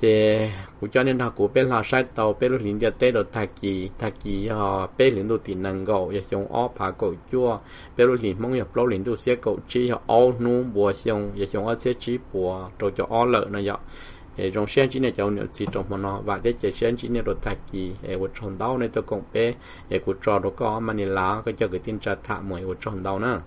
chế cụ cho nên họ cụ bên là sai tàu bên lúc liền địa tê đồ thà kỳ thà kỳ họ bên liền đồ tiền năng gạo ya dùng ó phá cổ chua. Bên lúc liền mong nhập lâu liền đồ xe cổ chi họ ó nu bùa dùng ya dùng ó xe chi bùa, rồi cho ó lợ này vậy hệ trong xe chỉ này cháu nữa chỉ trong mà nó, và cái chế xe chỉ này đồ thà kỳ hệ của tròn đau này tôi cũng bé hệ của trò đồ có mà này lá cái cho cái tin trả thả mỗi của tròn đau nữa.